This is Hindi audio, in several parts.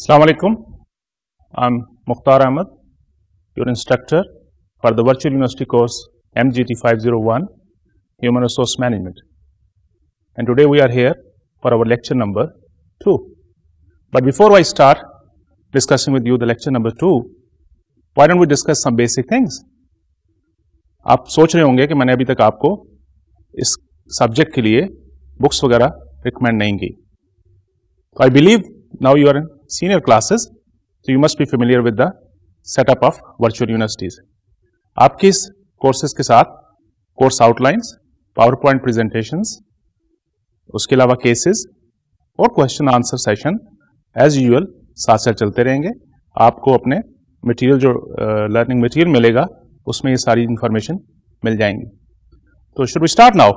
Assalamu alaikum. I'm Mukhtar Ahmed, your instructor for the Virtual University course MGT 501 Human Resource Management. And today we are here for our lecture number 2. But before I start discussing with you the lecture number 2, why don't we discuss some basic things? आप सोच रहे होंगे कि मैंने अभी तक आपको इस सब्जेक्ट के लिए बुक्स वगैरह रिकमेंड नहीं की I believe now you are in senior classes, so you must be familiar with the setup of virtual universities. आपके इस कोर्सेज के साथ course outlines power point presentations उसके अलावा केसेस और question answer session as usual साथ साथ चलते रहेंगे आपको अपने मटेरियल जो लर्निंग मटेरियल मिलेगा उसमें ये सारी इंफॉर्मेशन मिल जाएँगी तो शुरू स्टार्ट नाउ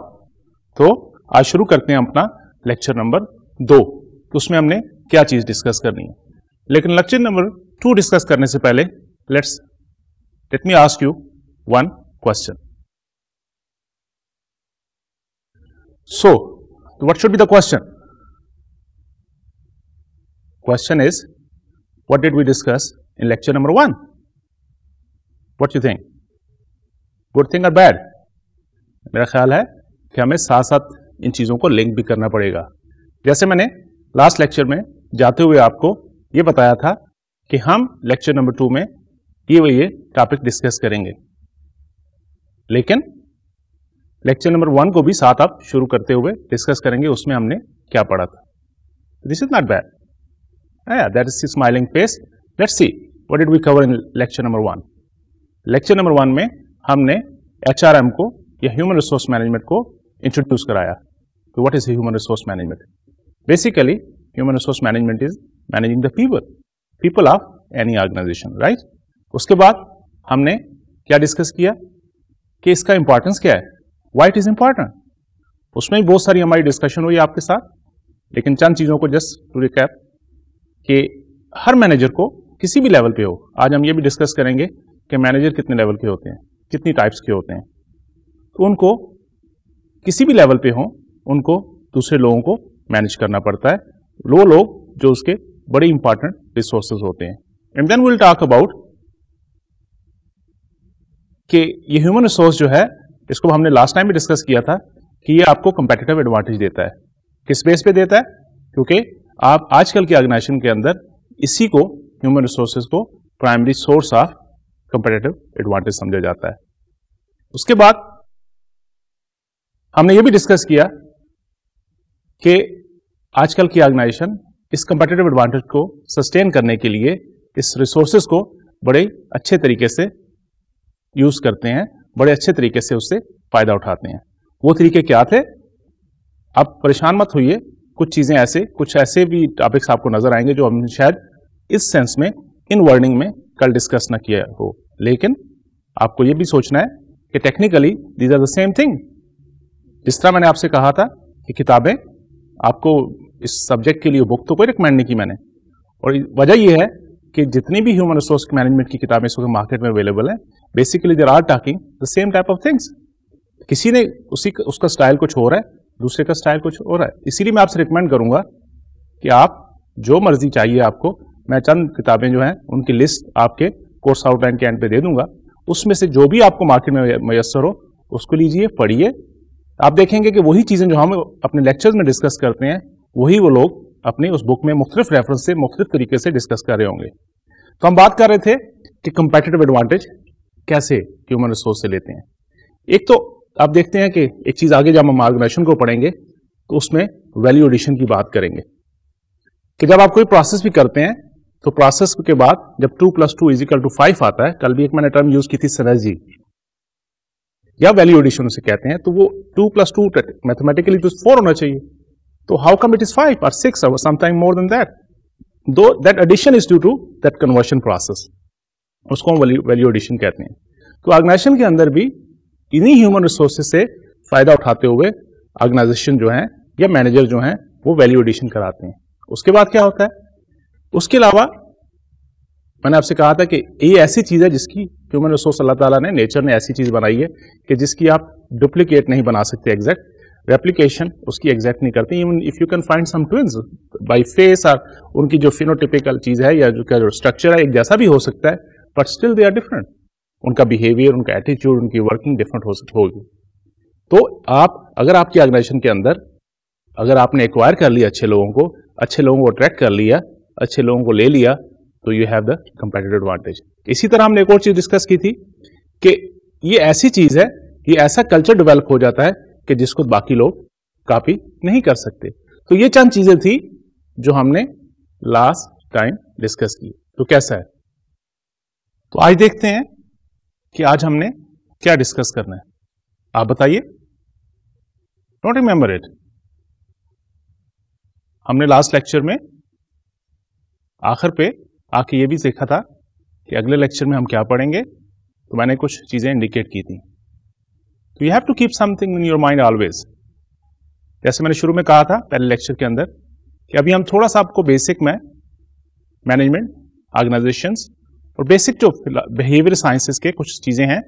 तो आज शुरू करते हैं अपना लेक्चर नंबर दो तो उसमें हमने क्या चीज़ डिस्कस करनी है। लेकिन लेक्चर नंबर टू डिस्कस करने से पहले let's let me ask you one question so what should be the question question is what did we discuss in lecture number one what you think good thing और बैड मेरा ख्याल है कि हमें साथ साथ इन चीज़ों को लिंक भी करना पड़ेगा। जैसे मैंने लास्ट लेक्चर में जाते हुए आपको ये बताया था कि हम लेक्चर नंबर टू में ये वो ये टॉपिक डिस्कस करेंगे। लेकिन लेक्चर नंबर वन को भी साथ आप शुरू करते हुए डिस्कस करेंगे, उसमें हमने क्या पढ़ा था। This is not bad that is smiling face let's see what did we cover in lecture number one lecture number one में हमने एचआरएम को, या ह्यूमन रिसोर्स मैनेजमेंट को इंट्रोड्यूस कराया। तो what is human resource management basically human resource management is managing the people. People of any organization, right? उसके बाद हमने क्या डिस्कस किया? कि इसका इंपॉर्टेंस क्या है? वाई इट इज़ इंपॉर्टेंट उसमें भी बहुत सारी हमारी डिस्कशन हुई आपके साथ। लेकिन चंद चीज़ों को जस्ट टू रिकैप कि हर मैनेजर को किसी भी लेवल पे हो। आज हम ये भी डिस्कस करेंगे कि मैनेजर कितने लेवल के होते हैं, कितनी टाइप्स के होते हैं। तो उनको किसी भी लेवल पे हो, उनको दूसरे लोगों को मैनेज करना पड़ता है। वो लोग जो उसके बड़े इंपॉर्टेंट रिसोर्सेज होते हैं। And then will talk about कि ये ह्यूमन रिसोर्स जो है, इसको हमने लास्ट टाइम भी डिस्कस किया था कि ये आपको कंपेटिटिव एडवांटेज देता है। किस बेस पे देता है? क्योंकि आप आजकल के ऑर्गेनाइजेशन के अंदर इसी को ह्यूमन रिसोर्सेज को primary source of competitive advantage समझा जाता है। उसके बाद हमने ये भी डिस्कस किया कि आजकल की ऑर्गेनाइजेशन इस कंपेटेटिव एडवांटेज को सस्टेन करने के लिए इस रिसोर्सेज को बड़े अच्छे तरीके से यूज़ करते हैं, बड़े अच्छे तरीके से उससे फ़ायदा उठाते हैं। वो तरीके क्या थे? आप परेशान मत होइए। कुछ चीज़ें ऐसे, कुछ ऐसे भी टॉपिक्स आपको नज़र आएँगे जो हमने शायद इस सेंस में, इन वर्डिंग में कल डिस्कस ना किया हो। लेकिन आपको यह भी सोचना है कि technically these are the same thing जिस तरह मैंने आपसे कहा था कि किताबें आपको इस सब्जेक्ट के लिए बुक तो कोई रिकमेंड नहीं की मैंने। और वजह यह है कि जितनी भी ह्यूमन रिसोर्स मैनेजमेंट की किताबें इस वक्त मार्केट में अवेलेबल है basically there are talking the same type of things किसी ने उसी उसका स्टाइल कुछ हो रहा है, दूसरे का स्टाइल कुछ हो रहा है। इसीलिए मैं आपसे रिकमेंड करूँगा कि आप जो मर्ज़ी चाहिए आपको, मैं चंद किताबें जो हैं, उनकी लिस्ट आपके कोर्स आउटलाइन के एंड पे दे दूँगा। उसमें से जो भी आपको मार्केट में मैसर हो, उसको लीजिए, पढ़िए आप देखेंगे कि वही चीज़ें जो हम अपने लेक्चर्स में डिस्कस करते हैं, वही वो लोग अपनी उस बुक में मुख्तलिफ़ रेफरेंस से मुख्तलिफ़ तरीके से डिस्कस कर रहे होंगे। तो हम बात कर रहे थे कि कंपेटिटिव एडवांटेज कैसे ह्यूमन रिसोर्स से लेते हैं। एक तो आप देखते हैं कि एक चीज़ आगे जब हम ऑर्गेनाइजेशन को पढ़ेंगे तो उसमें वैल्यू एडिशन की बात करेंगे। कि जब आप कोई प्रोसेस भी करते हैं तो प्रोसेस के बाद जब two plus two equal to five आता है, कल भी एक मैंने टर्म यूज़ की थी सनर्जी या वैल्यू एडिशन उसे कहते हैं तो वो टू प्लस टू मैथमेटिकली तो फोर होना चाहिए। तो how come it is five और सिक्स और sometime more than that though that addition is due to that conversion process उसको हम वैल्यू एडिशन कहते हैं। तो ऑर्गेनाइजेशन के अंदर भी इन्हीं ह्यूमन रिसोर्सेज से फ़ायदा उठाते हुए ऑर्गेनाइजेशन जो है या मैनेजर जो है, वो वैल्यू एडिशन कराते हैं। उसके बाद क्या होता है? उसके अलावा मैंने आपसे कहा था कि ये ऐसी चीज़ है जिसकी ह्यूमन रिसोर्स अल्लाह ताला ने नेचर ने ऐसी चीज़ बनाई है कि जिसकी आप डुप्लीकेट नहीं बना सकते एग्जैक्ट रेप्लीकेशन उसकी एग्जैक्ट नहीं करते। Even if you can find some twins by face और उनकी जो फिनोटिपिकल चीज़ है या जो जो स्ट्रक्चर है, एक जैसा भी हो सकता है but still they are different उनका बिहेवियर उनका एटीट्यूड उनकी वर्किंग डिफरेंट हो होगी। तो आप, अगर आपकी ऑर्गेनाइजेशन के अंदर, अगर आपने एक्वायर कर लिया अच्छे लोगों को, अच्छे लोगों को अट्रैक्ट कर लिया, अच्छे लोगों को ले लिया तो you have the competitive advantage इसी तरह हमने एक और चीज़ डिस्कस की थी कि ये ऐसी चीज़ है, ये ऐसा कल्चर डेवलप हो जाता है कि जिसको बाकी लोग कॉपी नहीं कर सकते। तो ये चंद चीज़ें थी जो हमने लास्ट टाइम डिस्कस की। तो कैसा है? तो आज देखते हैं कि आज हमने क्या डिस्कस करना है। आप बताइए। डोंट रिमेंबर इट हमने लास्ट लेक्चर में आखिर पे आके ये भी देखा था कि अगले लेक्चर में हम क्या पढ़ेंगे? तो मैंने कुछ चीज़ें इंडिकेट की थी। तो you have to keep something in your mind always जैसे मैंने शुरू में कहा था, पहले लेक्चर के अंदर, कि अभी हम थोड़ा सा आपको बेसिक में मैनेजमेंट ऑर्गेनाइजेशंस और बेसिक जो बिहेवियर साइंसेस के कुछ चीज़ें हैं,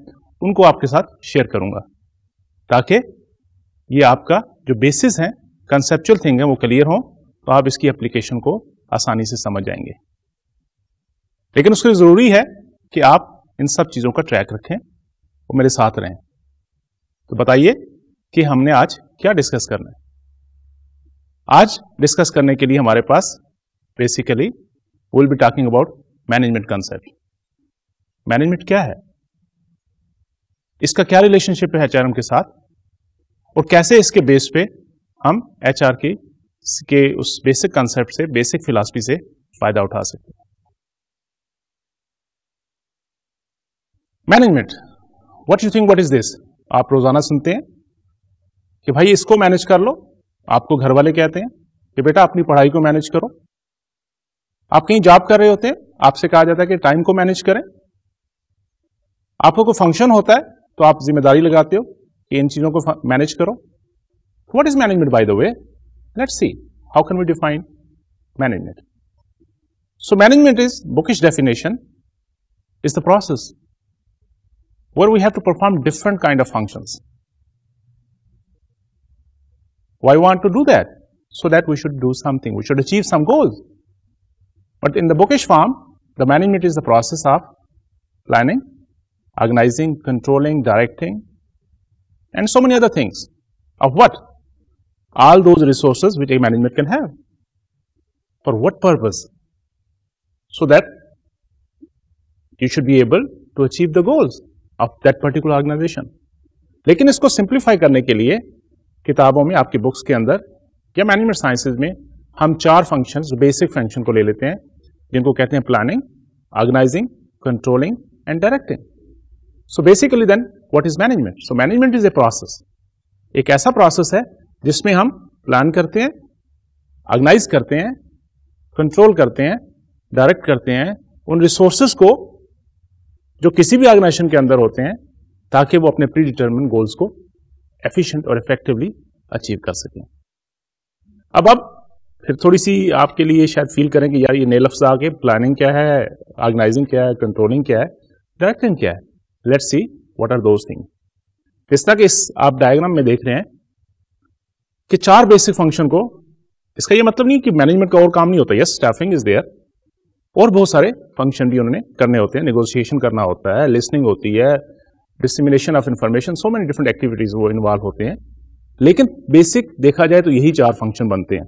उनको आपके साथ शेयर करूँगा। ताकि ये आपका जो बेसिस है कंसेप्चुअल थिंग है, वो क्लियर हो तो आप इसकी एप्लीकेशन को आसानी से समझ जाएँगे। लेकिन उसके लिए ज़रूरी है कि आप इन सब चीज़ों का ट्रैक रखें और मेरे साथ रहें। तो बताइए कि हमने आज क्या डिस्कस करना है। आज डिस्कस करने के लिए हमारे पास basically will be talking about management concept management क्या है? इसका क्या रिलेशनशिप है एचआरएम के साथ? और कैसे इसके बेस पे हम एचआर की, के उस बेसिक कंसेप्ट से बेसिक फिलॉसफी से फ़ायदा उठा सकते हैं? Management what you think what is this आप रोज़ाना सुनते हैं कि भाई इसको मैनेज कर लो। आपको घर वाले कहते हैं कि बेटा अपनी पढ़ाई को मैनेज करो। आप कहीं जॉब कर रहे होते हैं, आपसे कहा जाता है कि टाइम को मैनेज करें। आपको कोई फ़ंक्शन होता है तो आप ज़िम्मेदारी लगाते हो कि इन चीज़ों को मैनेज करो। What is management by the way let's see how can we define management so management is bookish definition is the process where we have to perform different kind of functions. Why want to do that? So that we should do something, we should achieve some goals. But in the bookish form, the management is the process of planning, organizing, controlling, directing, and so many other things. Of what? All those resources which a management can have. For what purpose? So that you should be able to achieve the goals. Of that particular organisation लेकिन इसको सिंप्लीफाई करने के लिए किताबों में, आपकी बुक्स के अंदर या मैनेजमेंट साइंसेज में हम चार फ़ंक्शन बेसिक फ़ंक्शन को ले लेते हैं, जिनको कहते हैं planning organising controlling and directing so basically then what is management so management is a process एक ऐसा प्रोसेस है जिसमें हम प्लान करते हैं ऑर्गेनाइज करते हैं कंट्रोल करते हैं डायरेक्ट करते हैं, उन रिसोर्सेस को जो किसी भी ऑर्गेनाइजेशन के अंदर होते हैं, ताकि वो अपने प्री डिटर्मिन गोल्स को एफिशिएंट और इफेक्टिवली अचीव कर सकें। अब अब फिर थोड़ी सी आपके लिए शायद फील करें कि यार ये नए लफ्ज आके प्लानिंग क्या है ऑर्गेनाइजिंग क्या है कंट्रोलिंग क्या है डायरेक्टिंग क्या है? Let's see what are those thing इस तरह के इस आप डायग्राम में देख रहे हैं कि चार बेसिक फ़ंक्शन को, इसका ये मतलब नहीं कि मैनेजमेंट का और काम नहीं होता। यस स्टाफिंग इज़ देयर और बहुत सारे फ़ंक्शन भी उन्होंने करने होते हैं नेगोशिएशन करना होता है लिसनिंग होती है dissemination of information so many different activities वो इन्वॉल्व होते हैं। लेकिन बेसिक देखा जाए तो यही चार फ़ंक्शन बनते हैं।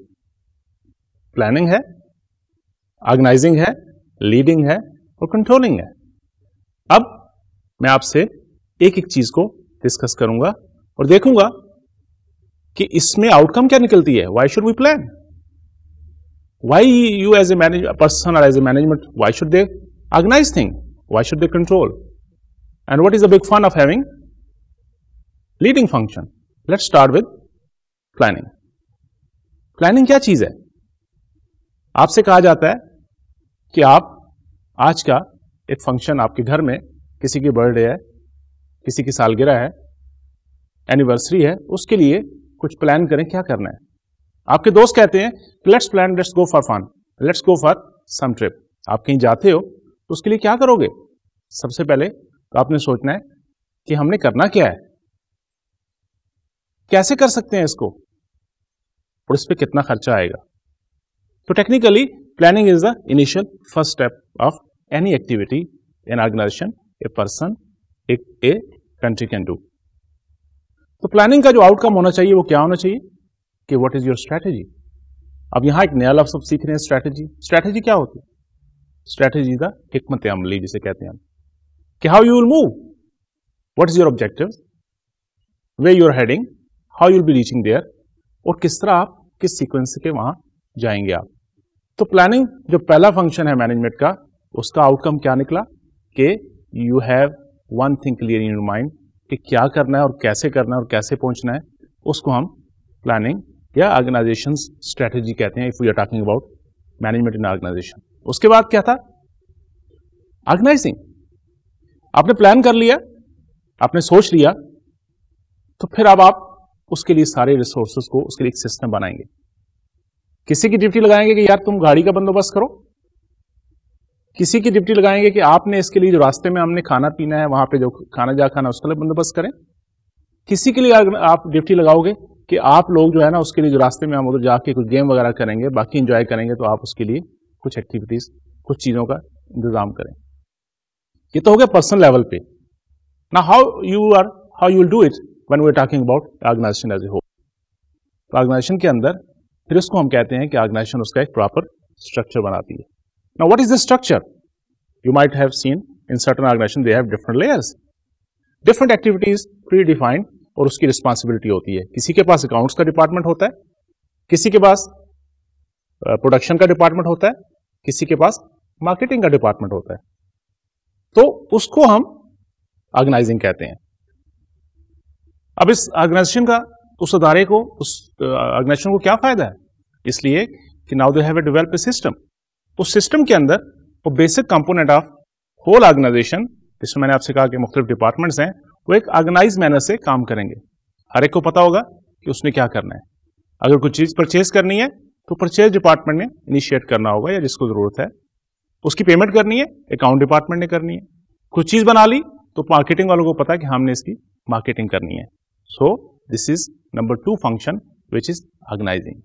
प्लानिंग है ऑर्गेनाइजिंग है लीडिंग है और कंट्रोलिंग है। अब मैं आपसे एक एक चीज़ को डिस्कस करूँगा और देखूँगा कि इसमें आउटकम क्या निकलती है why should we plan why you as a manage, a person or as a management, why should they organize things? Why should they control? And what is the big fun of having leading function? Let's start with planning. Planning क्या चीज़ है आपसे कहा जाता है कि आप आज का एक फ़ंक्शन आपके घर में किसी की बर्थडे है किसी की सालगिरह है एनिवर्सरी है उसके लिए कुछ प्लान करें क्या करना है आपके दोस्त कहते हैं let's plan let's go for fun let's go for some trip आप कहीं जाते हो तो उसके लिए क्या करोगे? सबसे पहले तो आपने सोचना है कि हमने करना क्या है? कैसे कर सकते हैं इसको? और इस पर कितना खर्चा आएगा? तो technically planning is the initial first step of any activity in organisation a person a country can do तो प्लानिंग का जो आउटकम होना चाहिए वो क्या होना चाहिए? कि व्हाट इज़ योर स्ट्रैटेजी अब यहाँ एक नया लफ्ज सीख रहे हैं स्ट्रैटेजी स्ट्रैटेजी क्या होती? है स्ट्रैटेजी द हिकमत अमली जिसे कहते हैं कि how you will move what is your objective where you're heading how you'll be reaching there और किस तरह आप, किस सीक्वेंस के वहाँ जाएँगे आप? तो प्लानिंग जो पहला फ़ंक्शन है मैनेजमेंट का, उसका आउटकम क्या निकला? कि you have one thing clear in your mind कि क्या करना है और कैसे करना है और कैसे पहुँचना है, उसको हम प्लानिंग या ऑर्गेनाइजेशन स्ट्रेटेजी कहते हैं if we are talking about management in organisation उसके बाद क्या था? ऑर्गेनाइजिंग आपने प्लान कर लिया, आपने सोच लिया तो फिर अब आप उसके लिए सारे रिसोर्सेस को, उसके लिए एक सिस्टम बनाएँगे। किसी की ड्यूटी लगाएँगे कि यार तुम गाड़ी का बंदोबस्त करो। किसी की ड्यूटी लगाएँगे कि आपने इसके लिए जो रास्ते में हमने खाना पीना है, वहाँ पे जो खाना जा खाना उसका लिए बंदोबस्त करें। किसी के लिए आप ड्यूटी लगाओगे कि आप लोग जो है ना उसके लिए जो रास्ते में हम उधर जाके कुछ गेम वगैरह करेंगे बाकी इंजॉय करेंगे तो आप उसके लिए कुछ एक्टिविटीज़ कुछ चीज़ों का इंतज़ाम करें ये तो हो गया पर्सनल लेवल पे ना how you are how you do it when we talking about organisation as a whole तो ऑर्गेनाइजेशन के अंदर फिर उसको हम कहते हैं कि ऑर्गेनाइजेशन उसका एक प्रॉपर स्ट्रक्चर बनाती है Now, what is the structure? You might have seen in certain organizations they have different layers. Different activities predefined और उसकी रिस्पॉन्सिबिलिटी होती है। किसी के पास अकाउंट्स का डिपार्टमेंट होता है, किसी के पास प्रोडक्शन का डिपार्टमेंट होता है, किसी के पास मार्केटिंग का डिपार्टमेंट होता है। तो उसको हम ऑर्गेनाइजिंग कहते हैं। अब इस ऑर्गेनाइजेशन का, उस अदारे को, उस ऑर्गेनाइजेशन को क्या फ़ायदा है? इसलिए कि now they have a develop system उस सिस्टम के अंदर, वो basic component of whole organisation जिसमें मैंने आपसे कहा कि मुख्तलिफ़ डिपार्टमेंट्स हैं वो एक ऑर्गेनाइज मैनर से काम करेंगे। हर एक को पता होगा कि उसने क्या करना है। अगर कुछ चीज़ परचेज करनी है तो परचेज डिपार्टमेंट ने इनिशिएट करना होगा या जिसको ज़रूरत है। उसकी पेमेंट करनी है अकाउंट डिपार्टमेंट ने करनी है। कुछ चीज़ बना ली तो मार्केटिंग वालों को पता है कि हमने इसकी मार्केटिंग करनी है। So this is number two function which is organising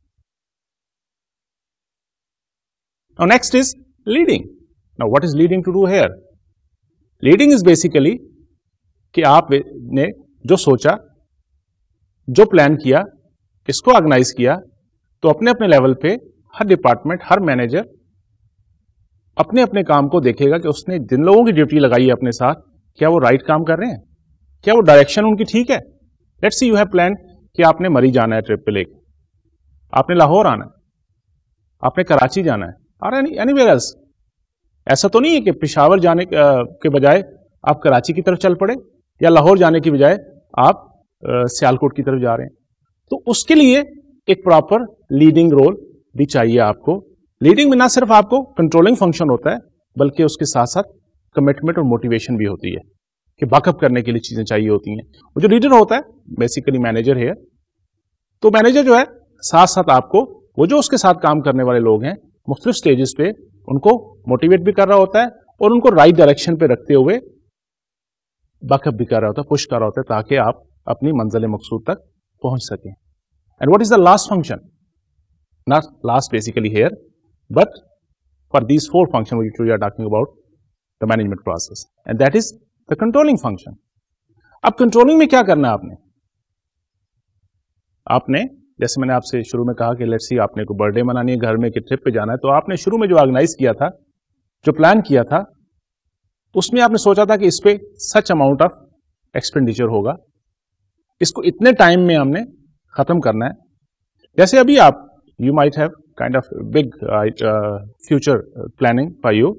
next is leading. Now, what is leading to do here? Leading is basically कि आपने जो सोचा, जो प्लान किया इसको ऑर्गेनाइज किया तो अपने अपने लेवल पे हर डिपार्टमेंट हर मैनेजर अपने अपने काम को देखेगा कि उसने जिन लोगों की ड्यूटी लगाई है अपने साथ, क्या वो राइट काम कर रहे हैं? क्या वो डायरेक्शन उनकी ठीक है? Let's see you have plan कि आपने मरी जाना है ट्रिप पे लेके। आपने लाहौर आना है। आपने कराची जाना है। और एनी एल्स ऐसा तो नहीं है कि पिशावर जाने के बजाय आप कराची की तरफ़ चल पड़े। या लाहौर जाने की बजाय आप सियालकोट की तरफ़ जा रहे हैं। तो उसके लिए एक प्रॉपर लीडिंग रोल भी चाहिए आपको। लीडिंग में ना सिर्फ़ आपको कंट्रोलिंग फ़ंक्शन होता है, बल्कि उसके साथ साथ कमिटमेंट और मोटिवेशन भी होती है, कि बाकअप करने के लिए चीज़ें चाहिए होती हैं। वो जो लीडर होता है बेसिकली मैनेजर है तो मैनेजर जो है साथ साथ आपको, वो जो उसके साथ काम करने वाले लोग हैं, मुख्तलिफ़ स्टेजेस पे उनको मोटिवेट भी कर रहा होता है और उनको राइट डायरेक्शन पे रखते हुए बकअप भी कर रहा होता है पुश कर रहा होता है ताकि आप अपनी मंजिल मकसूद तक पहुँच सकें। And what is the last function not last basically here but for these four function talking about the management process and that is the controlling function अब कंट्रोलिंग में क्या करना है आपने? आपने, जैसे मैंने आपसे शुरू में कहा कि लेट्स सी आपने को बर्थडे मनानी है, घर में कि ट्रिप पे जाना है तो आपने शुरू में जो ऑर्गेनाइज किया था, जो प्लान किया था उसमें आपने सोचा था कि इस पर सच अमाउंट ऑफ़ एक्सपेंडिचर होगा। इसको इतने टाइम में हमने खत्म करना है। जैसे अभी आप you might have kind of big future planning for you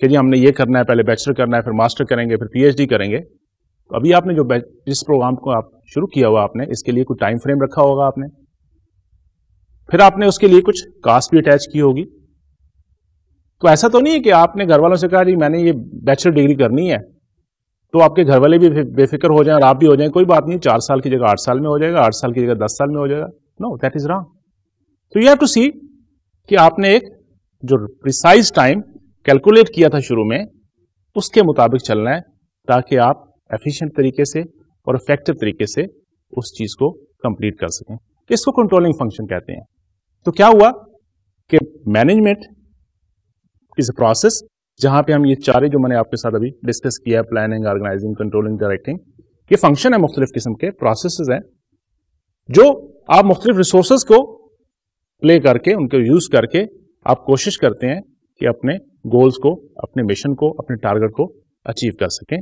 कि जी हमने ये करना है, पहले बैचलर करना है, फिर मास्टर करेंगे, फिर पीएचडी करेंगे। तो अभी आपने जो जिस प्रोग्राम को आप शुरू किया हुआ आपने, इसके लिए कुछ टाइम फ्रेम रखा होगा आपने। फिर आपने उसके लिए कुछ कास्ट भी अटैच की होगी। तो ऐसा तो नहीं है कि आपने घर वालों से कहा, जी, मैंने ये बैचलर डिग्री करनी है। तो आपके घर वाले भी बेफिक्र हो जाए और आप भी हो जाए। कोई बात नहीं, चार साल की जगह, आठ साल में हो जाएगा, आठ साल की जगह, दस साल में हो जाएगा। नो दैट इज़ रॉन्ग तो यू हैव टू सी कि आपने एक जो प्रिसाइज टाइम कैलकुलेट किया था शुरू में, उसके मुताबिक चलना है ताकि आप एफिशिएंट तरीके से और इफ़ेक्टिव तरीके से उस चीज़ को कंप्लीट कर सकें। इसको कंट्रोलिंग फ़ंक्शन कहते हैं। तो क्या हुआ कि मैनेजमेंट इज़ अ प्रोसेस जहाँ पे हम ये चारे जो मैंने आपके साथ अभी डिस्कस किया प्लानिंग ऑर्गेनाइजिंग कंट्रोलिंग डायरेक्टिंग ये फ़ंक्शन है मुख्तलिफ़ किस्म के प्रोसेस हैं, जो आप मुख्तलिफ़ रिसोर्स को प्ले करके, उनको यूज़ करके आप कोशिश करते हैं कि अपने गोल्स को, अपने मिशन को, अपने टारगेट को अचीव कर सकें।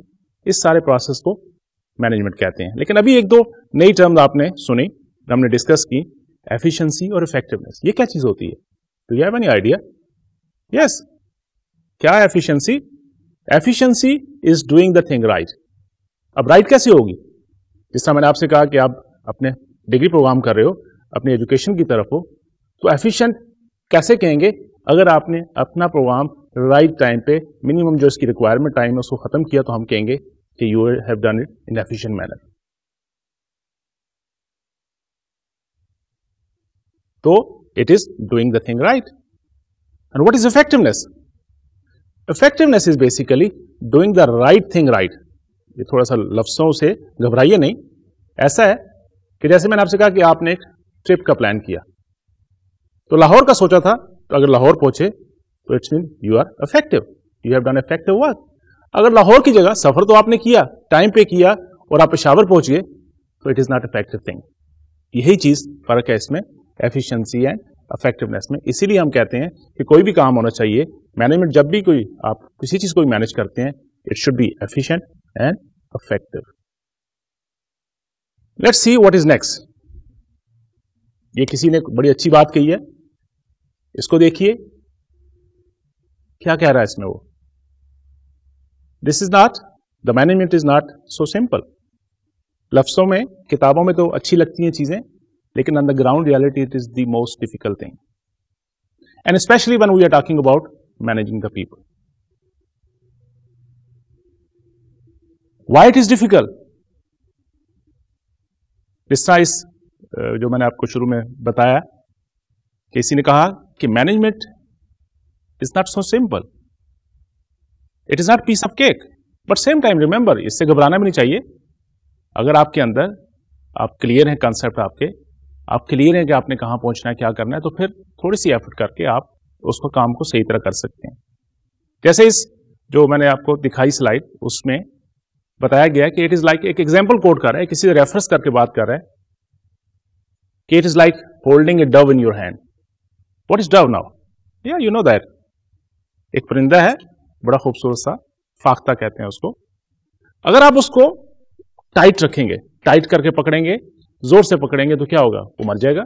इस सारे प्रोसेस को मैनेजमेंट कहते हैं। लेकिन अभी एक दो नई टर्म आपने सुनी, हमने डिस्कस की एफिशिएंसी और इफेक्टिवनेस ये क्या चीज़ होती है? तो you have any idea yes क्या है efficiency efficiency is doing the thing right अब राइट right कैसे होगी? जिस तरह मैंने आपसे कहा कि आप अपने डिग्री प्रोग्राम कर रहे हो, अपनी एजुकेशन की तरफ़ हो तो एफिशिएंट कैसे कहेंगे? अगर आपने अपना प्रोग्राम राइट टाइम पे मिनिमम जो इसकी रिक्वायरमेंट टाइम है, उसको खत्म किया तो हम कहेंगे कि you have done it in efficient manner तो it is doing the thing right and what is effectiveness effectiveness is basically doing the right thing right ये थोड़ा सा लफ्सों से घबराइए नहीं। ऐसा है कि जैसे मैंने आपसे कहा कि आपने एक ट्रिप का प्लान किया। तो लाहौर का सोचा था तो अगर लाहौर पहुँचे तो it's mean you are effective you have done effective work अगर लाहौर की जगह सफ़र तो आपने किया टाइम पे किया, और आप पेशावर पहुंचिए तो it is not effective thing यही चीज़ फ़र्क है इसमें एफिशिएंसी एंड इफेक्टिवनेस में। इसीलिए हम कहते हैं कि कोई भी काम होना चाहिए मैनेजमेंट जब भी कोई आप किसी चीज़ को मैनेज करते हैं it should be efficient and effective let's see what is next ये किसी ने बड़ी अच्छी बात कही है। इसको देखिए। क्या कह रहा है इसमें वो? This is not the management is not so simple लफ्सों में, किताबों में तो अच्छी लगती हैं चीज़ें, लेकिन on the ground reality it is the most difficult thing and specially when we are talking about the people why it is difficult इस तरह इस जो मैंने आपको शुरू में बताया, किसी ने कहा कि management is not so simple it is not piece of cake but same time remember इससे घबराना भी नहीं चाहिए। अगर आपके अंदर, आप क्लियर हैं कंसेप्ट आपके, आप क्लियर हैं कि आपने कहाँ पहुँचना है, क्या करना है तो फिर थोड़ी सी एफर्ट करके आप उसको काम को सही तरह कर सकते हैं। जैसे इस, जो मैंने आपको दिखाई स्लाइड उसमें बताया गया कि इट इज़ लाइक एक एग्ज़ाम्पल कोड कर रहा है, किसी रेफरेंस करके बात कर रहा है कि it is like holding a dove in your hand what is dove now या यू नो दैट एक परिंदा है, बड़ा खूबसूरत सा, फाख्ता कहते हैं उसको। अगर आप उसको टाइट रखेंगे टाइट करके पकड़ेंगे, ज़ोर से पकड़ेंगे तो क्या होगा? वो मर जाएगा।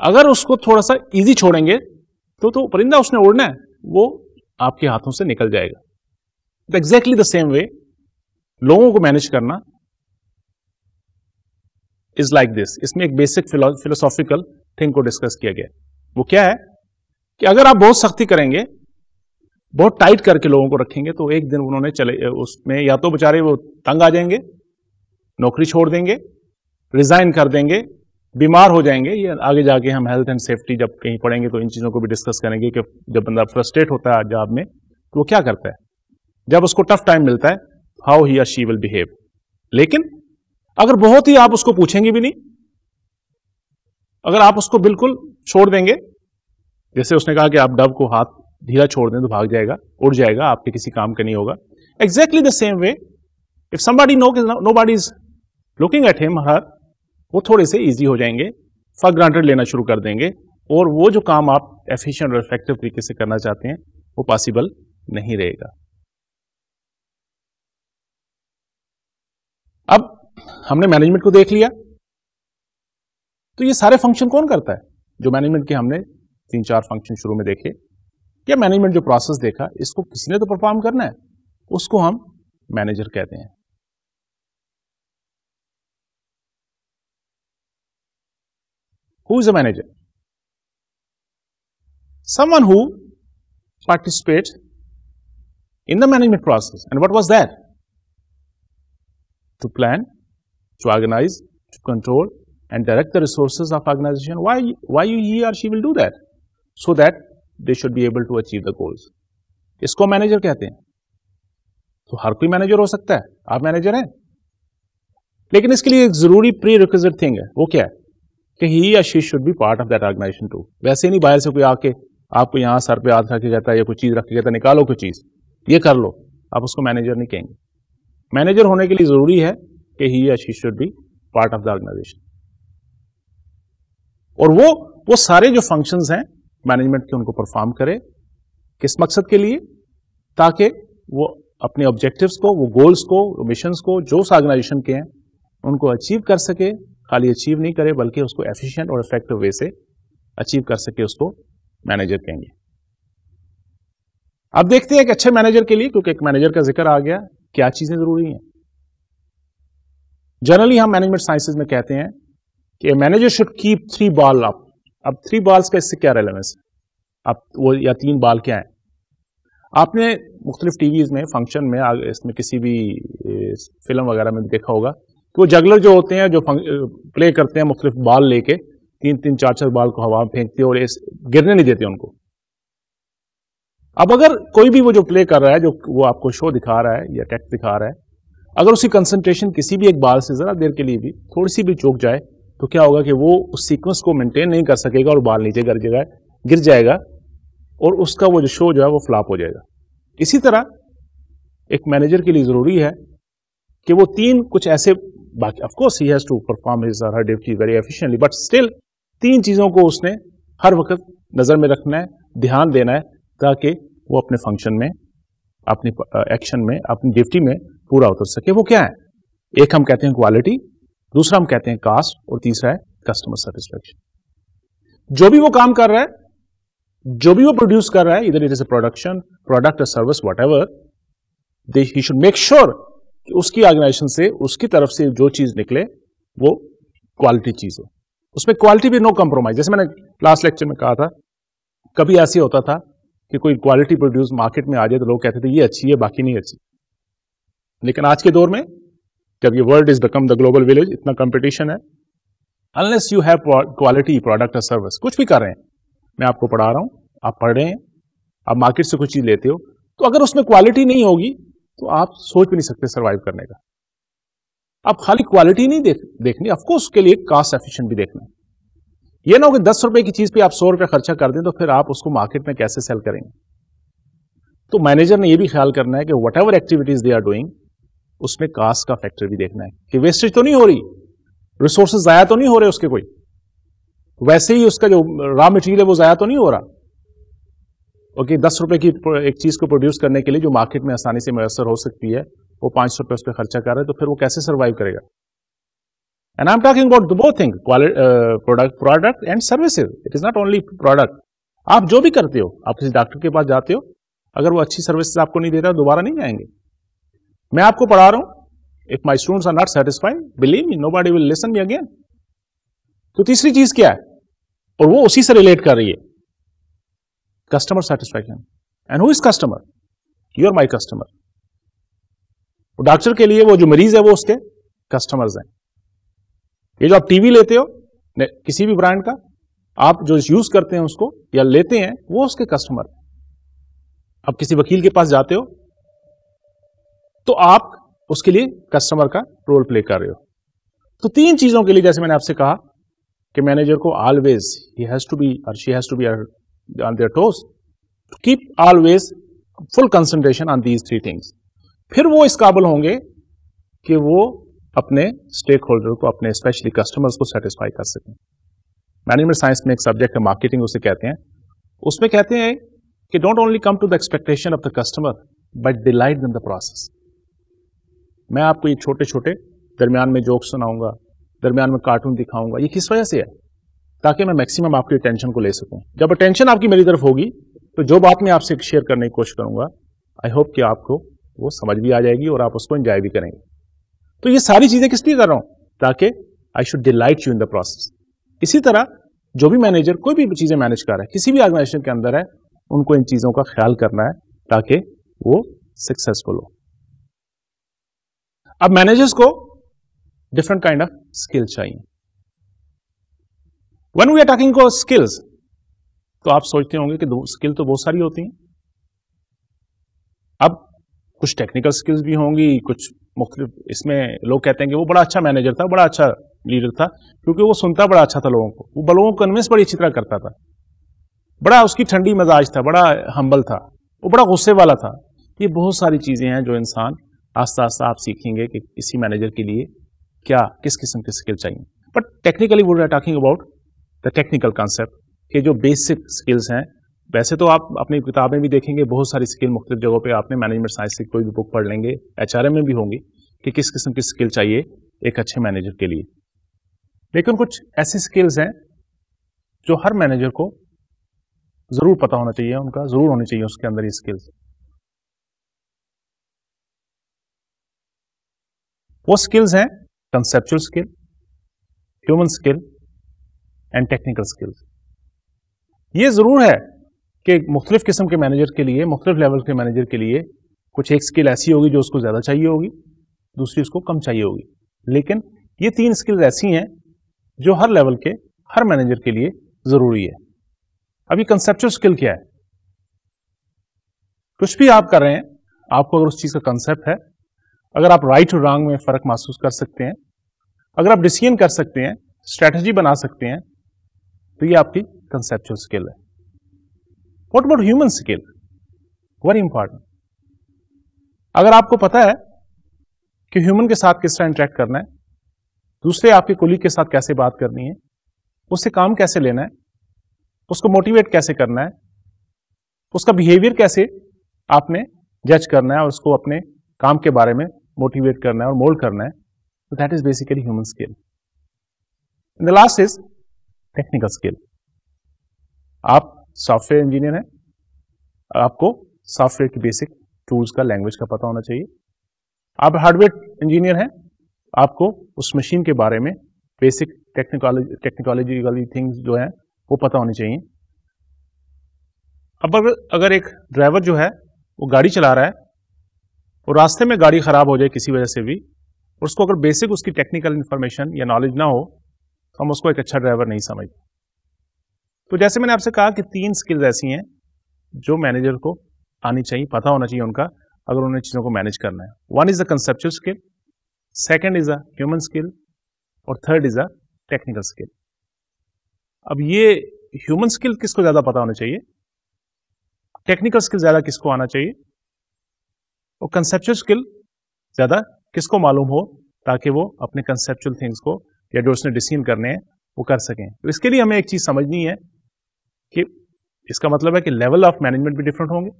अगर उसको थोड़ा सा इजी छोड़ेंगे तो तो परिंदा उसने उड़ना है, वो आपके हाथों से निकल जाएगा। एग्जैक्टली द सेम वे लोगों को मैनेज करना इज़ लाइक दिस इसमें एक बेसिक फिलोसॉफिकल थिंग को डिस्कस किया गया। वो क्या है? कि अगर आप बहुत सख्ती करेंगे, बहुत टाइट करके लोगों को रखेंगे तो एक दिन उन्होंने चले, उसमें या तो बेचारे वो तंग आ जाएँगे, नौकरी छोड़ देंगे रिजाइन कर देंगे बीमार हो जाएँगे, ये आगे जाके हम हेल्थ एंड सेफ्टी जब कहीं पढ़ेंगे तो इन चीज़ों को भी डिस्कस करेंगे कि जब बंदा फ्रस्ट्रेट होता है जॉब में तो वो क्या करता है? जब उसको टफ टाइम मिलता है how he she will behave लेकिन अगर बहुत ही आप उसको पूछेंगे भी नहीं, अगर आप उसको बिल्कुल छोड़ देंगे, जैसे उसने कहा कि आप डब को हाथ धीरा छोड़ दें तो भाग जाएगा, उड़ जाएगा, आपके किसी काम का नहीं होगा। Exactly the same way if somebody no nobody is looking at him her वो थोड़े से ईजी हो जाएँगे। फॉर ग्रांटेड लेना शुरू कर देंगे। और वो जो काम आप एफिशिएंट और इफ़ेक्टिव तरीके से करना चाहते हैं, वो पॉसिबल नहीं रहेगा। अब हमने मैनेजमेंट को देख लिया। तो ये सारे फ़ंक्शन कौन करता है? जो मैनेजमेंट के हमने तीन चार फ़ंक्शन शुरू में देखे। या मैनेजमेंट जो प्रोसेस देखा, इसको किसी ने तो परफॉर्म करना है? उसको हम मैनेजर कहते हैं। Who is a manager? Someone who participates in the management process. And what was that? To plan, to organize, to control, and direct the resources of organization. Why, why he or she will do that? So that they should be able to achieve the goals. इसको मैनेजर कहते हैं तो हर कोई मैनेजर हो सकता है आप मैनेजर हैं लेकिन इसके लिए एक जरूरी प्री रिक्विजिट थिंग है वो क्या है कि ही या she should be part of that organization too वैसे नहीं, बाहर से कोई आके आपको यहाँ सर पे हाथ रख के कहता है या कोई चीज़ रख कहता है, निकालो कोई चीज़। ये कर लो। आप उसको मैनेजर नहीं कहेंगे। मैनेजर होने के लिए ज़रूरी है कि ही या she should be part of the organization और वो वो सारे जो फ़ंक्शंस हैं मैनेजमेंट के उनको परफॉर्म करे किस मकसद के लिए? ताकि वो अपने ऑब्जेक्टिव्स को, वो गोल्स को मिशन को, जो उस ऑर्गेनाइजेशन के हैं, उनको अचीव कर सके खाली अचीव नहीं करे, बल्कि उसको एफिशिएंट और इफ़ेक्टिव वे से अचीव कर सके, उसको मैनेजर कहेंगे। अब देखते हैं एक अच्छे मैनेजर के लिए, क्योंकि एक मैनेजर का ज़िक्र आ गया, क्या चीज़ें ज़रूरी हैं। जनरली हम मैनेजमेंट साइंसेज में कहते हैं कि manager should keep three ball up अब थ्री बॉल्स का इससे क्या रेलेवेंस है अब वो या तीन बॉल क्या है? आपने मुख्तलिफ़ टीवीज में फ़ंक्शन में इसमें किसी भी फ़िल्म वगैरह में भी देखा होगा वो जगलर जो होते हैं, जो प्ले करते हैं मुख्तलिफ़ बाल लेके, तीन तीन, चार चार बाल को हवा में फेंकते हैं और इस, गिरने नहीं देते उनको। अब अगर कोई भी वो जो प्ले कर रहा है, जो वो आपको शो दिखा रहा है या टेक्स्ट दिखा रहा है, अगर उसकी कंसंट्रेशन किसी भी एक बाल से जरा देर के लिए भी थोड़ी सी भी चूक जाए तो क्या होगा कि वो उस सीक्वेंस को मेंटेन नहीं कर सकेगा और बाल नीचे गिर जाएगा गिर जाएगा और उसका वो जो शो जो है वो फ्लॉप हो जाएगा। इसी तरह एक मैनेजर के लिए ज़रूरी है कि वो तीन कुछ ऐसे बाकी of course he has to perform his her duty very efficiently but still तीन चीज़ों को उसने हर वक्त नज़र में रखना है, ध्यान देना है, ताकि वो अपने फ़ंक्शन में, अपनी एक्शन में, अपनी ड्यूटी में पूरा उतर सके। वो क्या है? एक हम कहते हैं क्वालिटी दूसरा हम कहते हैं कास्ट और तीसरा है कस्टमर सेटिस्फेक्शन जो भी वो काम कर रहा है, जो भी वो प्रोड्यूस कर रहा है इधर it is a production product service whatever he should make sure कि उसकी ऑर्गेनाइजेशन से, उसकी तरफ़ से जो चीज़ निकले, वो क्वालिटी चीज़ हो। उसमें क्वालिटी भी नो कॉम्प्रोमाइज जैसे मैंने लास्ट लेक्चर में कहा था, कभी ऐसे होता था कि कोई क्वालिटी प्रोड्यूस मार्केट में आ जाए तो लोग कहते थे, ये अच्छी है, बाकी नहीं अच्छी। लेकिन आज के दौर में, जब ये world is become the global village इतना कंपटीशन है। Unless you have quality product और सर्विस कुछ भी कर रहे हैं। मैं आपको पढ़ा रहा हूँ, आप पढ़ रहे हैं, आप मार्केट से कुछ चीज़ लेते हो तो अगर उसमें क्वालिटी नहीं होगी तो आप सोच भी नहीं सकते सर्वाइव करने का। आप खाली क्वालिटी नहीं देख, देखनी ऑफकोर्स उसके लिए कास्ट एफिशिएंट भी देखना। ये ना हो कि दस रुपए की चीज़ पे आप सौ रुपए खर्चा कर दें तो फिर आप उसको मार्केट में कैसे सेल करेंगे? तो मैनेजर ने यह भी ख्याल करना है कि whatever activities they are doing उसमें कास्ट का फैक्टर भी देखना है कि वेस्टेज तो नहीं हो रही रिसोर्सेज जाया तो नहीं हो रहे उसके कोई। वैसे ही उसका जो रॉ मटेरियल है वो जाया तो नहीं हो रहा। ओके, दस रुपए की एक चीज़ को प्रोड्यूस करने के लिए जो मार्केट में आसानी से मैसर हो सकती है, वो पाँच सौ रुपए उस पर खर्चा कर रहे हैं तो फिर वो कैसे सर्वाइव करेगा? And I am talking about the thing product product and services it is not only product आप जो भी करते हो, आप किसी डॉक्टर के पास जाते हो, अगर वो अच्छी सर्विसेज़ आपको नहीं देता दोबारा नहीं आएँगे। मैं आपको पढ़ा रहा हूँ if my students are not satisfied believe me nobody will listen me again तो तीसरी चीज़ क्या है? और वो उसी से रिलेट कर रही है। Customer satisfaction and who is customer you are my customer doctor के लिए वो जो मरीज़ है वो उसके कस्टमर्स हैं। ये जो आप टीवी लेते हो किसी भी ब्रांड का, आप जो यूज़ करते हैं उसको या लेते हैं, वो उसके कस्टमर आप किसी वकील के पास जाते हो तो आप उसके लिए कस्टमर का रोल प्ले कर रहे हो। तो तीन चीज़ों के लिए जैसे मैंने आपसे कहा कि मैनेजर को always he has to be और she has to be on their toes. To keep always full concentration on these three things. फिर वो इस काबिल होंगे कि वो अपने स्टेक होल्डर को, अपने स्पेशली कस्टमर्स को सेटिस्फाई कर सकें। मैनेजमेंट साइंस में एक सब्जेक्ट है मार्केटिंग उसे कहते हैं। उसमें कहते हैं कि don't only come to the expectation of the customer but delight in the process मैं आपको ये छोटे छोटे दरमियान में जोक सुनाऊँगा, दरमियान में कार्टून दिखाऊँगा, ये किस वजह से है? ताकि मैं मैक्सिमम आपकी अटेंशन को ले सकूँ। जब अटेंशन आपकी मेरी तरफ़ होगी तो जो बात मैं आपसे शेयर करने की कोशिश करूँगा आई होप कि आपको वो समझ भी आ जाएगी और आप उसको एंजॉय भी करेंगे। तो ये सारी चीज़ें किस लिए कर रहा हूँ? ताकि I should delight you in the process इसी तरह, जो भी मैनेजर कोई भी चीज़ें मैनेज कर रहा है, किसी भी ऑर्गेनाइजेशन के अंदर है, उनको इन चीज़ों का ख्याल करना है, ताकि वो सक्सेसफुल हो। अब मैनेजर्स को डिफरेंट काइंड ऑफ़ स्किल चाहिए। वन वी आर टॉकिंग को स्किल्स तो आप सोचते होंगे कि स्किल तो बहुत सारी होती हैं। अब कुछ टेक्निकल स्किल्स भी होंगी, कुछ मुख्तलिफ़, इसमें लोग कहते हैं कि वो बड़ा अच्छा मैनेजर था, बड़ा अच्छा लीडर था, क्योंकि वो सुनता, बड़ा अच्छा था लोगों को। वो लोगों को कन्विंस बड़ी अच्छी तरह करता था। बड़ा उसकी ठंडी मजाज था, बड़ा हम्बल था, वो बड़ा गुस्से वाला था। ये बहुत सारी चीज़ें हैं जो इंसान आस्ता आस्ता आप सीखेंगे कि किसी मैनेजर के लिए क्या, किस किस्म के स्किल चाहिए। बट टेक्निकली वो are talking about the technical concept के जो बेसिक स्किल्स हैं, वैसे तो आप अपनी किताबें भी देखेंगे, बहुत सारी स्किल मुख्त जगहों पे आपने मैनेजमेंट साइंस की कोई भी बुक पढ़ लेंगे एच में भी होंगी, कि किस किस्म की स्किल चाहिए एक अच्छे मैनेजर के लिए। लेकिन कुछ ऐसी स्किल्स हैं, जो हर मैनेजर को ज़रूर पता होना चाहिए, उनका ज़रूर होनी चाहिए उसके अंदर ये स्किल्स वो स्किल्स हैं conceptual skill human skill and technical skills ये ज़रूर है कि मुख्तलिफ़ किस्म के मैनेजर के लिए, मुख्तलिफ़ लेवल के मैनेजर के लिए कुछ एक स्किल ऐसी होगी जो उसको ज़्यादा चाहिए होगी, दूसरी उसको कम चाहिए होगी। लेकिन ये तीन स्किल्स ऐसी हैं जो हर लेवल के, हर मैनेजर के लिए ज़रूरी है। अभी कंसेप्चुअल स्किल क्या है? कुछ भी आप कर रहे हैं, आपको अगर उस चीज़ का कंसेप्ट है, अगर आप राइट और रॉन्ग में फ़र्क महसूस कर सकते हैं, अगर आप डिसीज़न कर सकते हैं स्ट्रैटेजी बना सकते हैं तो ये आपकी कंसेप्चुअल स्किल है what about human skill very important अगर आपको पता है कि ह्यूमन के साथ किस तरह इंटरेक्ट करना है, दूसरे आपके कुलीग के साथ कैसे बात करनी है, उससे काम कैसे लेना है, उसको मोटिवेट कैसे करना है, उसका बिहेवियर कैसे आपने जज करना है और उसको अपने काम के बारे में मोटिवेट करना है और मोल्ड करना है तो that is basically human skill the last is technical skill आप सॉफ्टवेयर इंजीनियर हैं आपको सॉफ्टवेयर की बेसिक टूल्स का लैंग्वेज का पता होना चाहिए। आप हार्डवेयर इंजीनियर हैं, आपको उस मशीन के बारे में बेसिक टेक्निकोलॉजी वाली थिंग्स जो है, वो पता होनी चाहिए। अब अगर अगर एक ड्राइवर जो है, वो गाड़ी चला रहा है, और रास्ते में गाड़ी खराब हो जाए किसी वजह से भी, और उसको अगर बेसिक उसकी टेक्निकल इंफॉर्मेशन या नॉलेज ना हो तो हम उसको एक अच्छा ड्राइवर नहीं समझते। तो जैसे मैंने आपसे कहा कि तीन स्किल्स ऐसी हैं जो मैनेजर को आनी चाहिए, पता होना चाहिए उनका, अगर उन्हें चीज़ों को मैनेज करना है। One is the conceptual skill second is a human skill और third is a technical skill अब ये ह्यूमन स्किल किसको ज़्यादा पता होना चाहिए? टेक्निकल स्किल ज़्यादा किसको आना चाहिए? और कंसेप्चुअल स्किल ज़्यादा किसको मालूम हो ताकि वो अपने कंसेप्चुअल थिंग्स को या जो उसने डिसीज़न करने हैं, वो कर सकें। तो इसके लिए हमें एक चीज़ समझनी है कि इसका मतलब है कि लेवल ऑफ़ मैनेजमेंट भी डिफरेंट होंगे।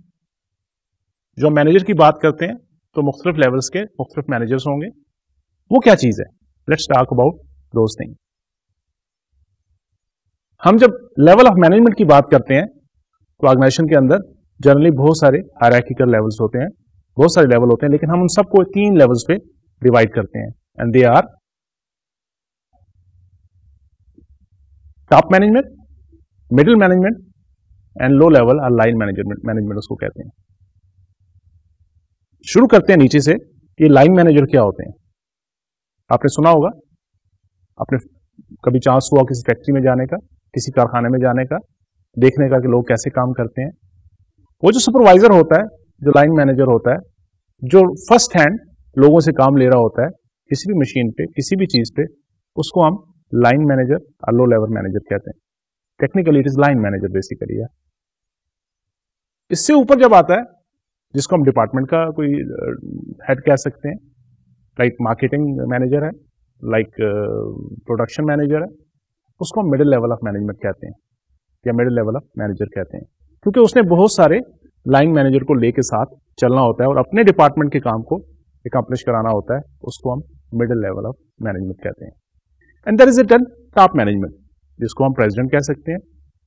जो मैनेजर की बात करते हैं तो मुख्तलिफ़ लेवल्स के मुख्तलिफ़ मैनेजर्स होंगे। वो क्या चीज़ है? Let's talk about those thing हम जब लेवल ऑफ़ मैनेजमेंट की बात करते हैं तो ऑर्गेनाइजेशन के अंदर जनरली बहुत सारे हायरार्किकल लेवल्स होते हैं। बहुत सारे लेवल होते हैं, लेकिन हम उन सबको तीन लेवल्स पे डिवाइड करते हैं। And they are top management middle management and low level और लाइन मैनेजमेंट मैनेजमेंट उसको कहते हैं। शुरू करते हैं नीचे से ये लाइन मैनेजर क्या होते हैं। आपने सुना होगा? आपने कभी चांस हुआ किसी फैक्ट्री में जाने का, किसी कारखाने में जाने का, देखने का कि लोग कैसे काम करते हैं। वो जो सुपरवाइजर होता है, जो लाइन मैनेजर होता है, जो फ़र्स्ट हैंड लोगों से काम ले रहा होता है, किसी भी मशीन पे, किसी भी चीज़ पे, उसको हम लाइन मैनेजर और लो लेवल मैनेजर कहते हैं। Technically it is line manager basically है इससे ऊपर जब आता है, जिसको हम डिपार्टमेंट का कोई हेड कह सकते हैं लाइक मार्केटिंग मैनेजर है लाइक प्रोडक्शन मैनेजर है, उसको हम मिडिल लेवल ऑफ़ मैनेजमेंट कहते हैं, या मिडिल लेवल ऑफ़ मैनेजर कहते हैं। क्योंकि उसने बहुत सारे लाइन मैनेजर को लेके साथ चलना होता है और अपने डिपार्टमेंट के काम को एकम्प्लिश कराना होता है, उसको हम मिडिल लेवल ऑफ़ मैनेजमेंट कहते हैं। And there is it done top management जिसको हम प्रेसिडेंट कह सकते हैं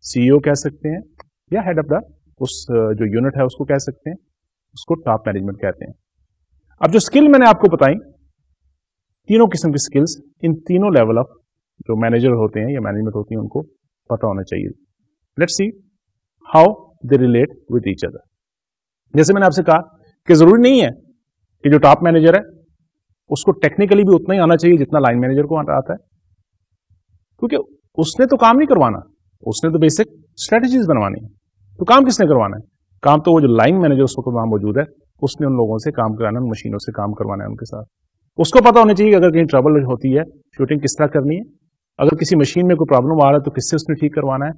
सीईओ कह सकते हैं, या हेड ऑफ़ द उस जो यूनिट है उसको कह सकते हैं, उसको टॉप मैनेजमेंट कहते हैं। अब जो स्किल मैंने आपको बताई, तीनों किस्म की स्किल्स इन तीनों लेवल ऑफ़ जो मैनेजर होते हैं, या मैनेजमेंट होती है, उनको पता होना चाहिए। Let's see how they relate with each other जैसे मैंने आपसे कहा कि ज़रूरी नहीं है कि जो टॉप मैनेजर है, उसको टेक्निकली भी उतना ही आना चाहिए जितना लाइन मैनेजर को आता है। क्योंकि उसने तो काम नहीं करवाना। उसने तो बेसिक स्ट्रेटेजीज बनवानी है। तो काम किसने करवाना है? काम तो वो जो लाइन मैनेजर उसको वहाँ मौजूद है, उसने उन लोगों से काम कराना उन मशीनों से काम करवाना है उनके साथ। उसको पता होना चाहिए कि अगर कहीं ट्रबल होती है शूटिंग किस तरह करनी है। अगर किसी मशीन में कोई प्रॉब्लम आ रहा है तो किससे उसने ठीक करवाना है?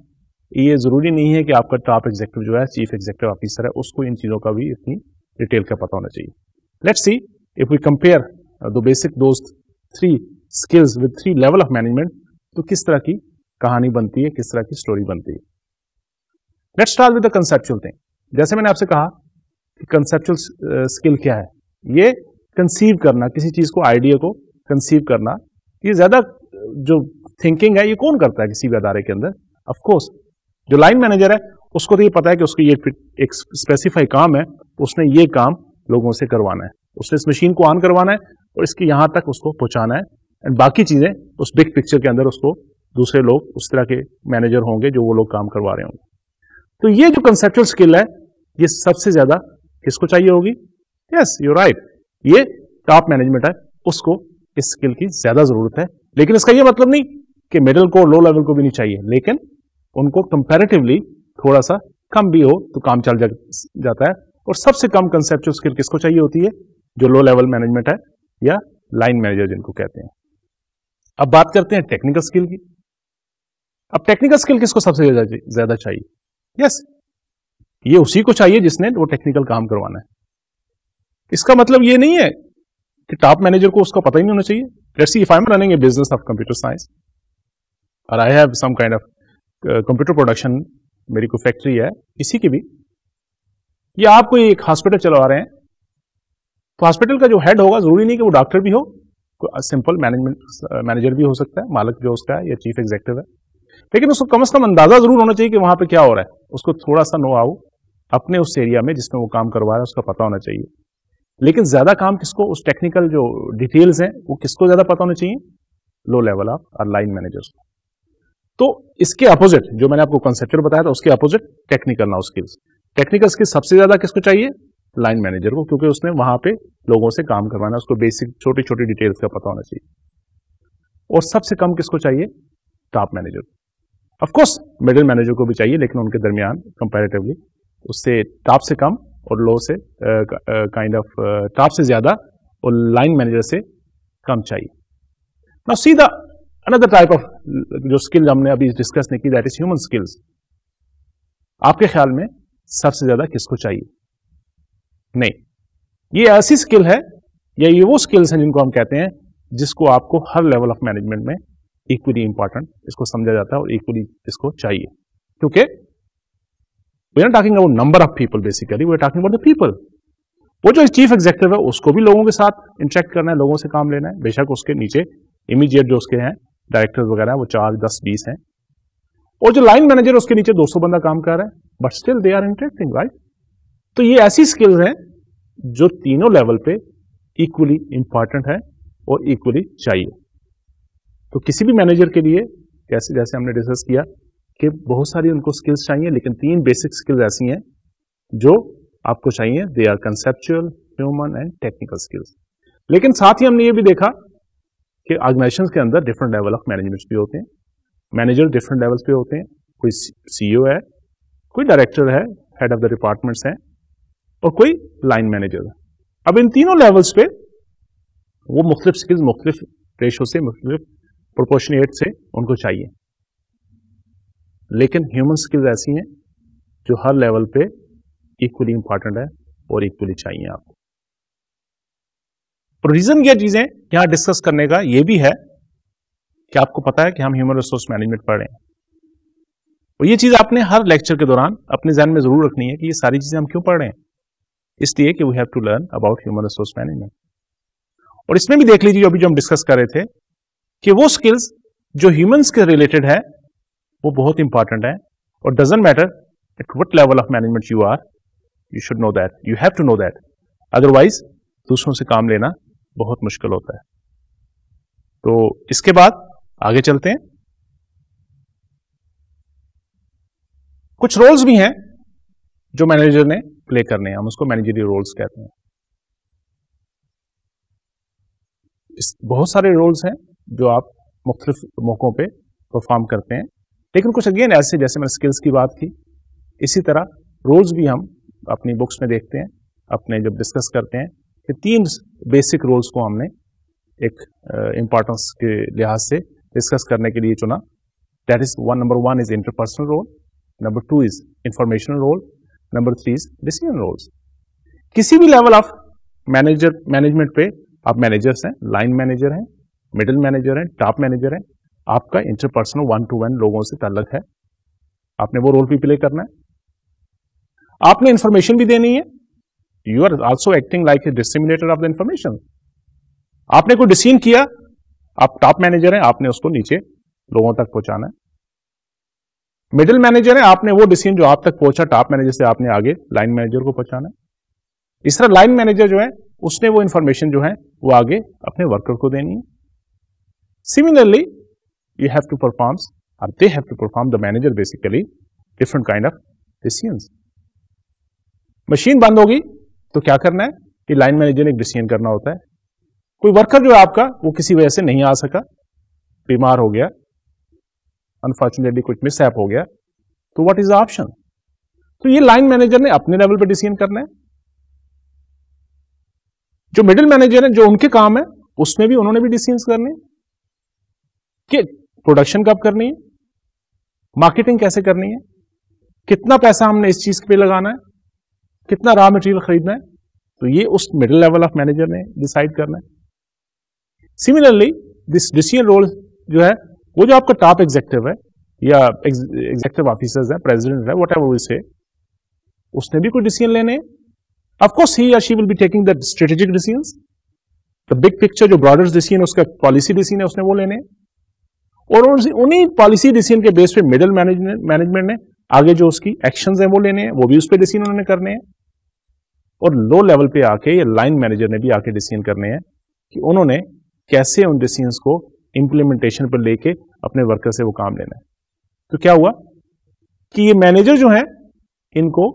ये ज़रूरी नहीं है कि आपका टॉप एग्जेक्टिव जो है चीफ एग्जेक्टिव ऑफिसर है, उसको इन चीज़ों का भी इतनी डिटेल का पता होना चाहिए। Let's see if we compare the basic दोस्त three skills with three level of management तो किस तरह की कहानी बनती है किस तरह की स्टोरी बनती है? Let start with the conceptual thing जैसे मैंने आपसे कहा कि कंसेप्चुअल स्किल uh, क्या है ये कंसीव करना किसी चीज़ को आइडिया को कंसीव करना ये ज़्यादा जो थिंकिंग है ये कौन करता है किसी भी अदारे के अंदर? ऑफकोर्स जो लाइन मैनेजर है उसको तो ये पता है कि उसको ये एक स्पेसिफाई काम है उसने ये काम लोगों से करवाना है। उसने इस मशीन को ऑन करवाना है और इसकी यहाँ तक उसको पहुंचाना है। एंड बाकी चीज़ें उस बिग पिक्चर के अंदर उसको दूसरे लोग उस तरह के मैनेजर होंगे जो वो लोग काम करवा रहे होंगे। तो ये जो कंसेप्चुअल स्किल है ये सबसे ज़्यादा किसको चाहिए होगी? यस यू राइट ये टॉप मैनेजमेंट है उसको इस स्किल की ज़्यादा ज़रूरत है। लेकिन इसका ये मतलब नहीं कि मिडिल को लो लेवल को भी नहीं चाहिए लेकिन उनको कंपेरेटिवली थोड़ा सा कम भी हो तो काम चल जा, जाता है। और सबसे कम कंसेप्चुअल स्किल किसको चाहिए होती है? जो लो लेवल मैनेजमेंट है या लाइन मैनेजर जिनको कहते हैं। अब बात करते हैं टेक्निकल स्किल की। अब टेक्निकल स्किल किसको सबसे ज़्यादा चाहिए? यस ये उसी को चाहिए जिसने वो टेक्निकल काम करवाना है। इसका मतलब ये नहीं है कि टॉप मैनेजर को उसका पता ही नहीं होना चाहिए। Let's if I am running a business of computer science और I have some kind of computer production मेरी कोई फैक्ट्री है, किसी की भी, या आप कोई एक हॉस्पिटल चलवा रहे हैं तो हॉस्पिटल का जो हेड होगा, ज़रूरी नहीं कि वो डॉक्टर भी हो सिंपल मैनेजमेंट मैनेजर भी हो सकता है, मालिक जो उसका है, या चीफ एग्जेक्टिव है। लेकिन उसको कम से कम अंदाज़ा ज़रूर होना चाहिए कि वहाँ पे क्या हो रहा है। उसको थोड़ा सा नो आउ अपने उस एरिया में जिसमें वो काम करवा रहा है, उसका पता होना चाहिए। लेकिन ज़्यादा काम किसको, उस टेक्निकल जो डिटेल्स हैं, वो किसको ज़्यादा पता होना चाहिए? लो लेवल ऑफ़ और लाइन मैनेजर्स को। तो इसके अपोजिट जो मैंने आपको कंसेप्चुअल बताया था, उसके opposite technical now skills technical skill सबसे ज़्यादा किसको चाहिए? लाइन मैनेजर को, क्योंकि उसने वहाँ पे लोगों से काम करवाना, उसको बेसिक छोटी छोटी डिटेल्स का पता होना चाहिए। और सबसे कम किसको चाहिए? Top manager of course middle manager को भी चाहिए, लेकिन उनके दरमियान कंपेरेटिवली उससे टॉप से कम और लो से काइंड ऑफ़ टॉप से ज़्यादा और लाइन मैनेजर से कम चाहिए। ना सीधा अनदर टाइप ऑफ़ जो स्किल हमने अभी डिस्कस नहीं की दैट इज़ ह्यूमन स्किल्स आपके ख्याल में सबसे ज़्यादा किसको चाहिए? नहीं। ये ऐसी स्किल है, या ये वो स्किल्स हैं जिनको हम कहते हैं, जिसको आपको हर लेवल ऑफ़ मैनेजमेंट में इक्वली इंपॉर्टेंट इसको समझा जाता है और इक्वली इसको चाहिए। क्योंकि we are talking about number of people basically we talking about the people वो जो चीफ एग्जेक्टिव है, उसको भी लोगों के साथ इंटरेक्ट करना है, लोगों से काम लेना है। बेशक उसके नीचे इमीडिएट जो उसके हैं डायरेक्टर वगैरह वो चार, दस, बीस हैं। और जो लाइन मैनेजर उसके नीचे 200 बंदा काम कर रहा है but still they are interacting right तो ये ऐसी स्किल्स हैं जो तीनों लेवल पे इक्वली इंपॉर्टेंट है और इक्वली चाहिए। तो किसी भी मैनेजर के लिए, जैसे जैसे हमने डिस्कस किया कि बहुत सारी उनको स्किल्स चाहिए, लेकिन तीन बेसिक स्किल्स ऐसी हैं जो आपको चाहिए। They are conceptual human and technical skills लेकिन साथ ही हमने ये भी देखा कि ऑर्गेनाइजेशन के अंदर डिफरेंट लेवल ऑफ़ मैनेजमेंट भी होते हैं। मैनेजर डिफरेंट लेवल्स पे होते हैं। कोई सीईओ है, कोई डायरेक्टर है हेड ऑफ़ द डिपार्टमेंट्स हैं। और कोई लाइन मैनेजर अब इन तीनों लेवल्स पे वो मुख्तलिफ़ स्किल्स मुख्तलिफ़ रेशो से, मुख्तलिफ़ प्रोपोर्शनेट से उनको चाहिए। लेकिन ह्यूमन स्किल्स ऐसी हैं जो हर लेवल पे इक्वली इंपॉर्टेंट है और इक्वली चाहिए आपको। रीजन क्या चीज़ें यहाँ डिस्कस करने का यह भी है कि आपको पता है कि हम ह्यूमन रिसोर्स मैनेजमेंट पढ़ रहे हैं। और ये चीज़ आपने हर लेक्चर के दौरान अपने जहन में ज़रूर रखनी है कि ये सारी चीज़ें हम क्यों पढ़ रहे हैं। इसलिए कि we have to learn about human resource management और इसमें भी देख लीजिए अभी जो हम डिस्कस कर रहे थे, कि वो स्किल्स जो ह्यूमंस के रिलेटेड है, वो बहुत इंपॉर्टेंट है. और doesn't matter at what level of management you are you should know that you have to know that otherwise दूसरों से काम लेना बहुत मुश्किल होता है. तो इसके बाद आगे चलते हैं. कुछ रोल्स भी हैं जो मैनेजर ने प्ले करने हैं। हम उसको मैनेजरियल रोल्स कहते हैं। इस बहुत सारे रोल्स हैं जो आप मुख्तलिफ़ मौक़ों पे परफॉर्म करते हैं। लेकिन कुछ अगेन ऐसे जैसे मैंने स्किल्स की बात की इसी तरह रोल्स भी हम अपनी बुक्स में देखते हैं अपने जब डिस्कस करते हैं कि तीन बेसिक रोल्स को हमने एक इंपॉर्टेंस uh, के लिहाज से डिस्कस करने के लिए चुना। That is one number one is interpersonal role number two is informational role number three is decision roles किसी भी लेवल ऑफ़ मैनेजर मैनेजमेंट पे आप मैनेजर्स हैं लाइन मैनेजर हैं मिडिल मैनेजर हैं टॉप मैनेजर हैं, आपका इंटरपर्सनल वन टू वन लोगों से ताल्लुक है। आपने वो रोल भी प्ले करना है। आपने इंफॉर्मेशन भी देनी है। You are also acting like a disseminator of the information आपने कोई डिसीज़न किया, आप टॉप मैनेजर हैं, आपने उसको नीचे लोगों तक पहुंचाना है। मिडिल मैनेजर है, आपने वो डिसीज़न जो आप तक पहुँचा टॉप मैनेजर से आपने आगे लाइन मैनेजर को पहुंचाना है। इस तरह लाइन मैनेजर जो है, उसने वो इंफॉर्मेशन जो है, वो आगे अपने वर्कर को देनी है। Similarly you have to perform और they have to perform the manager basically different kind of decision machine बंद होगी तो क्या करना है कि लाइन मैनेजर ने एक डिसीज़न करना होता है। कोई वर्कर जो है आपका, वो किसी वजह से नहीं आ सका, बीमार हो गया अनफॉर्चुनेटली कुछ मिसहैप हो गया। तो व्हाट इज़ ऑप्शन तो ये लाइन मैनेजर ने अपने लेवल पर डिसीज़न करना है। जो मिडिल मैनेजर है, जो उनके काम है, उसमें भी उन्होंने भी डिसीज़न करने कि प्रोडक्शन कब करनी है? मार्केटिंग कैसे करनी है? कितना पैसा हमने इस चीज़ पे लगाना है? कितना रॉ मटेरियल खरीदना है? तो ये उस मिडिल लेवल ऑफ़ मैनेजर ने डिसाइड करना है। सिमिलरली दिस डिसीज़न रोल जो है वो जो आपका टॉप एग्जेक्टिव है, या एग्जेक्टिव ऑफिसर्स है प्रेसिडेंट है वट एवर से उसने भी कोई डिसीज़न लेने ऑफ़ कोर्स ही या she will be taking the strategic decisions the big picture जो ब्रॉडर डिसीज़न उसका पॉलिसी डिसीज़न है, उसने वो लेने और उन्हीं पॉलिसी डिसीज़न के बेस पे मिडिल मैनेजमेंट ने आगे जो उसकी एक्शंस हैं, वो लेने हैं, वो भी उस पर डिसीज़न उन्होंने करने हैं। और लो लेवल पे आके, या लाइन मैनेजर ने भी आके डिसीज़न करने हैं कि उन्होंने कैसे उन डिसीज़न को इंप्लीमेंटेशन पर लेके अपने वर्कर से वो काम लेना है। तो क्या हुआ? कि ये मैनेजर जो है, इनको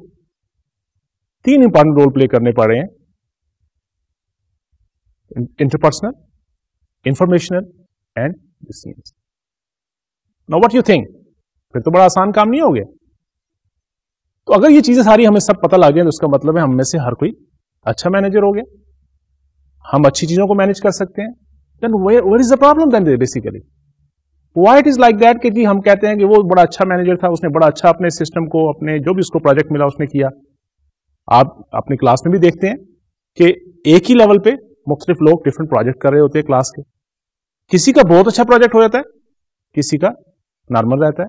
तीन इंपॉर्टेंट रोल प्ले करने पड़ रहे हैं। Interpersonal informational and decision no what you think फिर तो बड़ा आसान काम नहीं हो गया। तो अगर ये चीज़ें सारी हमें सब पता लग गई तो उसका मतलब है हम में से हर कोई अच्छा मैनेजर हो गया। हम अच्छी चीज़ों को मैनेज कर सकते हैं। Then where, where is the problem? Then basically why it is like कि जी हम कहते हैं कि वो बड़ा अच्छा मैनेजर था उसने बड़ा अच्छा अपने सिस्टम को अपने जो भी उसको प्रोजेक्ट मिला उसने किया। आप अपने क्लास में भी देखते हैं कि एक ही लेवल पे मुख्तलिफ़ लोग डिफरेंट प्रोजेक्ट कर रहे होते हैं क्लास के। किसी का बहुत अच्छा प्रोजेक्ट हो जाता है किसी का नॉर्मल रहता है।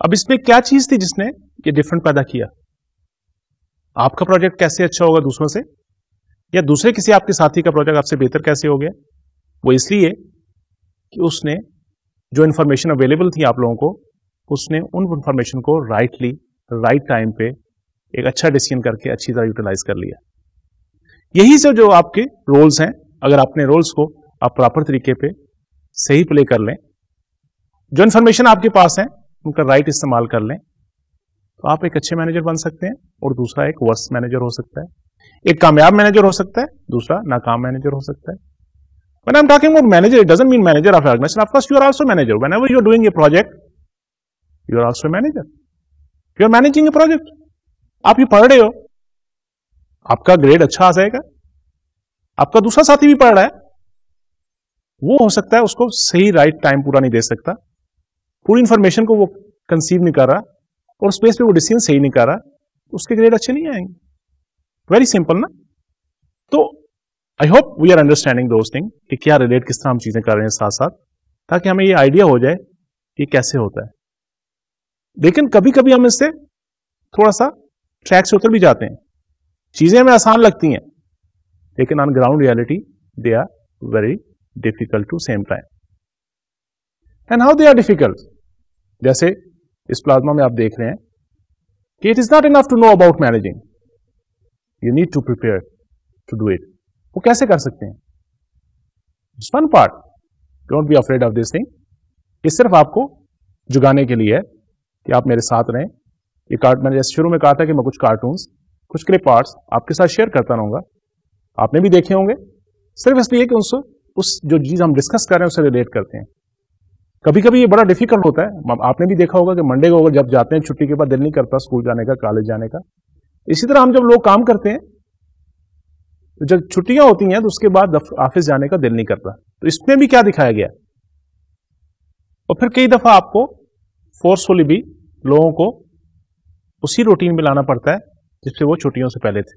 अब इसमें क्या चीज़ थी जिसने ये डिफरेंट पैदा किया? आपका प्रोजेक्ट कैसे अच्छा होगा दूसरों से? या दूसरे किसी आपके साथी का प्रोजेक्ट आपसे बेहतर कैसे हो गया? वो इसलिए कि उसने जो इंफॉर्मेशन अवेलेबल थी आप लोगों को, उसने उन इंफॉर्मेशन को राइटली राइट टाइम पे एक अच्छा डिसीज़न करके अच्छी तरह यूटिलाइज कर लिया। यही से जो आपके रोल्स हैं, अगर अपने रोल्स को आप प्रॉपर तरीके पे सही प्ले कर लें, जो इंफॉर्मेशन आपके पास है, उनका राइट इस्तेमाल कर लें तो आप एक अच्छे मैनेजर बन सकते हैं और दूसरा एक वर्स मैनेजर हो सकता है। एक कामयाब मैनेजर हो सकता है दूसरा नाकाम मैनेजर हो सकता है When I'm talking about manager, it doesn't mean manager of organization. Of course, you are also manager. Whenever you're doing a project, you are also a manager. You are managing a project. आप ये पढ़ रहे हो आपका ग्रेड अच्छा आ जाएगा आपका दूसरा साथी भी पढ़ रहा है वो हो सकता है उसको सही राइट टाइम पूरा नहीं दे सकता पूरी इंफॉर्मेशन को वो कंसीव नहीं कर रहा और स्पेस पे वो डिसीज़न सही नहीं कर रहा उसके ग्रेड अच्छे नहीं आएँगे वेरी सिंपल ना तो I hope we are understanding those thing कि क्या रिलेट किस तरह हम चीज़ें कर रहे हैं साथ साथ ताकि हमें ये आइडिया हो जाए कि कैसे होता है। लेकिन कभी कभी हम इससे थोड़ा सा ट्रैक से उतर भी जाते हैं। चीज़ें हमें आसान लगती हैं, लेकिन on ground reality they are very difficult to same time and how they are difficult जैसे इस प्लाज्मा में आप देख रहे हैं कि it is not enough to know about managing you need to prepare to do it वो कैसे कर सकते हैं? One part don't be afraid of this thing ये सिर्फ़ आपको जुगाने के लिए है कि आप मेरे साथ रहें। ये कार्ट मैंने जैसे शुरू में कहा था कि मैं कुछ कार्टून्स कुछ क्लिप आर्ट्स आपके साथ शेयर करता रहूँगा। आपने भी देखे होंगे। सिर्फ़ इसलिए कि उनसे, उस जो चीज़ हम डिस्कस कर रहे हैं, उससे रिलेट करते हैं। कभी कभी ये बड़ा डिफ़िकल्ट होता है। आपने भी देखा होगा कि मंडे को अगर जब जाते हैं छुट्टी के बाद, दिल नहीं करता स्कूल जाने का कॉलेज जाने का। इसी तरह हम जब लोग काम करते हैं तो जब छुट्टियाँ होती हैं तो उसके बाद ऑफ़िस जाने का दिल नहीं करता। तो इसमें भी क्या दिखाया गया? और फिर कई दफ़ा आपको फोर्सफुली भी लोगों को उसी रूटीन में लाना पड़ता है, जिससे वो छुट्टियों से पहले थे।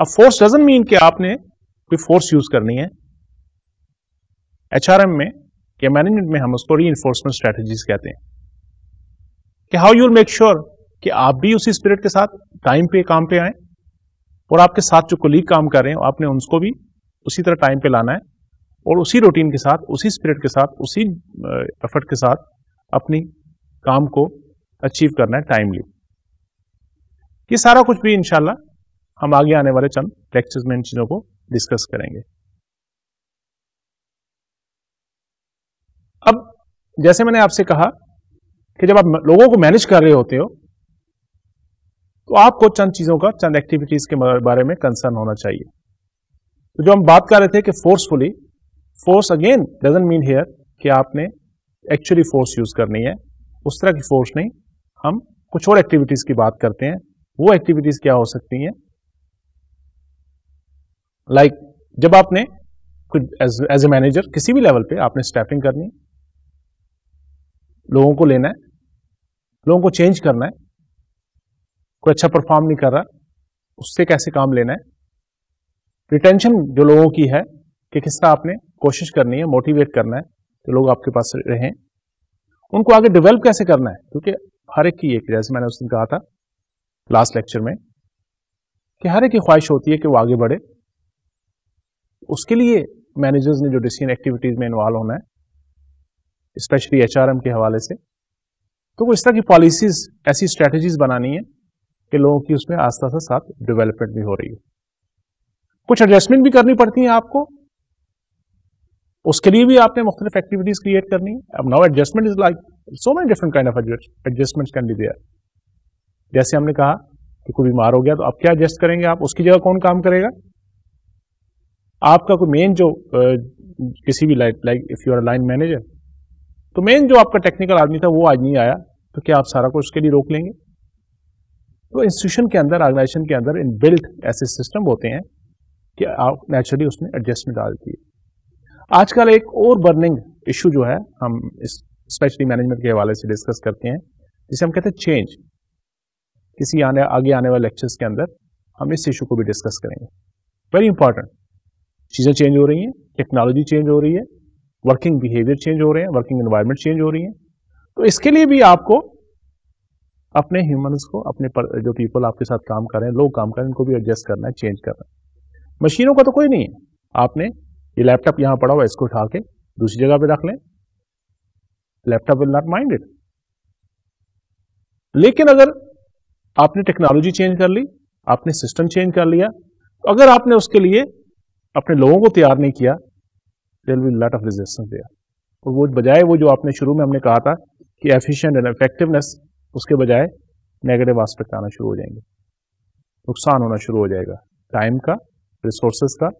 अब फोर्स डजन मीन कि आपने कोई फोर्स यूज़ करनी है। एचआरएम में या मैनेजमेंट में हम उसको री इन्फोर्समेंट कहते हैं। कि हाउ यूल मेक श्योर कि आप भी उसी स्पिरिट के साथ टाइम पे, काम पे आए और आपके साथ जो कोलीग काम कर रहे हैं, आपने उनको भी उसी तरह टाइम पे लाना है और उसी रूटीन के साथ, उसी स्पिरिट के साथ, उसी एफर्ट के साथ अपनी काम को अचीव करना है टाइमली ये सारा कुछ भी इंशाल्लाह हम आगे आने वाले चंद लेक्चर्स में इन चीज़ों को डिस्कस करेंगे। अब, जैसे मैंने आपसे कहा कि जब आप लोगों को मैनेज कर रहे होते हो तो आपको चंद चीज़ों का चंद एक्टिविटीज़ के बारे में कंसर्न होना चाहिए। तो जो हम बात कर रहे थे कि forcefully force again doesn't mean here कि आपने एक्चुअली फोर्स यूज़ करनी है। उस तरह की फोर्स नहीं। हम कुछ और एक्टिविटीज़ की बात करते हैं। वो एक्टिविटीज़ क्या हो सकती हैं? लाइक like, जब आपने कुछ एज ए मैनेजर किसी भी लेवल पे आपने स्टैपिंग करनी लोगों को लेना है लोगों को चेंज करना है कोई अच्छा परफॉर्म नहीं कर रहा, उससे कैसे काम लेना है? रिटेंशन जो लोगों की है कि किस तरह आपने कोशिश करनी है मोटिवेट करना है कि लोग आपके पास रहें। उनको आगे डेवलप कैसे करना है? क्योंकि हर एक की एक, जैसे मैंने उस दिन कहा था लास्ट लेक्चर में, कि हर एक की ख्वाहिश होती है कि वो आगे बढ़े। उसके लिए मैनेजर्स ने जो डिसीज़न एक्टिविटीज़ में इन्वॉल्व होना है स्पेशली एचआरएम के हवाले से तो वो इस तरह की पॉलिसीज़ ऐसी स्ट्रेटजीज बनानी है कि लोगों की उसमें आस्था से साथ डेवलपमेंट भी हो रही है। कुछ एडजस्टमेंट भी करनी पड़ती है आपको। उसके लिए भी आपने मुख्तलिफ़ एक्टिविटीज़ क्रिएट करनी है। अब now adjustment is like so many different kind of adjustment can be there जैसे हमने कहा कि कोई बीमार हो गया तो आप क्या एडजस्ट करेंगे आप? उसकी जगह कौन काम करेगा? आपका कोई मेन जो किसी भी like like if you are line manager तो मेन जो आपका टेक्निकल आदमी था वो आज नहीं आया तो क्या आप सारा कुछ उसके लिए रोक लेंगे? तो इंस्टीट्यूशन के अंदर ऑर्गेनाइजेशन के अंदर इन बिल्ट ऐसे सिस्टम होते हैं कि आप नेचुरली उसमें एडजस्टमेंट डालती है आजकल एक और बर्निंग इशू जो है, हम स्पेशली मैनेजमेंट के हवाले से डिस्कस करते हैं, जिसे हम कहते हैं चेंज किसी आने, आगे आने वाले लेक्चर्स के अंदर हम इस इशू को भी डिस्कस करेंगे। वेरी इंपॉर्टेंट चीज़ें चेंज हो रही हैं टेक्नोलॉजी चेंज हो रही है वर्किंग बिहेवियर चेंज हो रहे हैं वर्किंग एनवायरमेंट चेंज हो रही है। तो इसके लिए भी आपको अपने ह्यूमंस को अपने पर, जो पीपल आपके साथ काम कर रहे हैं लोग काम कर रहे हैं इनको भी एडजस्ट करना है चेंज करना है। मशीनों का तो कोई नहीं है। आपने ये लैपटॉप यहाँ पड़ा हुआ इसको उठा के दूसरी जगह पे रख लें। Laptop will not mind it लेकिन अगर आपने टेक्नोलॉजी चेंज कर ली आपने सिस्टम चेंज कर लिया तो अगर आपने उसके लिए अपने लोगों को तैयार नहीं किया there will lot of resistance there और वो बजाय वो जो आपने शुरू में हमने कहा था कि एफिशिएंट एंड इफेक्टिवनेस उसके बजाय नेगेटिव आस्पेक्ट आना शुरू हो जाएँगे। नुकसान होना शुरू हो जाएगा। टाइम का रिसोर्सेस का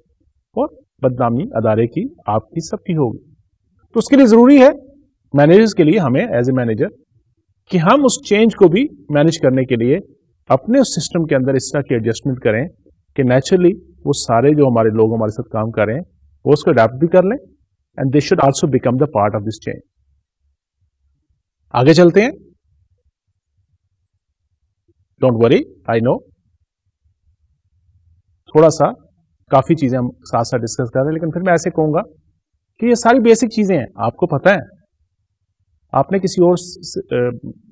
और बदनामी अदारे की, आपकी सबकी होगी। तो उसके लिए ज़रूरी है मैनेजर्स के लिए हमें एज ए मैनेजर कि हम उस चेंज को भी मैनेज करने के लिए अपने उस सिस्टम के अंदर इस तरह की एडजस्टमेंट करें कि नेचुरली वो सारे जो हमारे लोग हमारे साथ काम कर रहे हैं, वो उसको अडेप्ट भी कर लें and they should also become the part of this change आगे चलते हैं। डोंट वरी आई नो थोड़ा सा काफ़ी चीज़ें हम साथ साथ डिस्कस कर रहे हैं, लेकिन फिर मैं ऐसे कहूँगा कि ये सारी बेसिक चीज़ें हैं, आपको पता है। आपने किसी और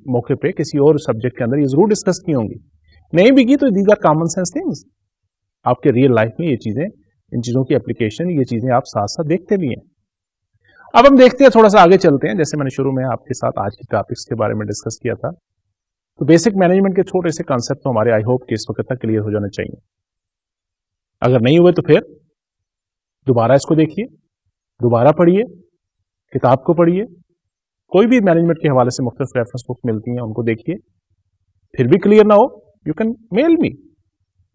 मौके पे, किसी और सब्जेक्ट के अंदर ये ज़रूर डिस्कस की होंगी। नहीं भी की तो these are common sense things आपके रियल लाइफ में ये चीज़ें, इन चीज़ों की एप्लीकेशन ये चीज़ें आप साथ साथ देखते भी हैं। अब हम देखते हैं, थोड़ा सा आगे चलते हैं। जैसे मैंने शुरू में आपके साथ आज के टॉपिक्स के बारे में डिस्कस किया था। तो बेसिक मैनेजमेंट के छोटे से कॉन्सेप्ट तो हमारे आई होप कि इस वक्त तक क्लियर हो जाने चाहिए। अगर नहीं हुए तो फिर दोबारा इसको देखिए, दोबारा पढ़िए, किताब को पढ़िए, कोई भी मैनेजमेंट के हवाले से मुख्तलिफ़ रेफरेंस बुक मिलती हैं, उनको देखिए, फिर भी क्लियर ना हो यू कैन मेल मी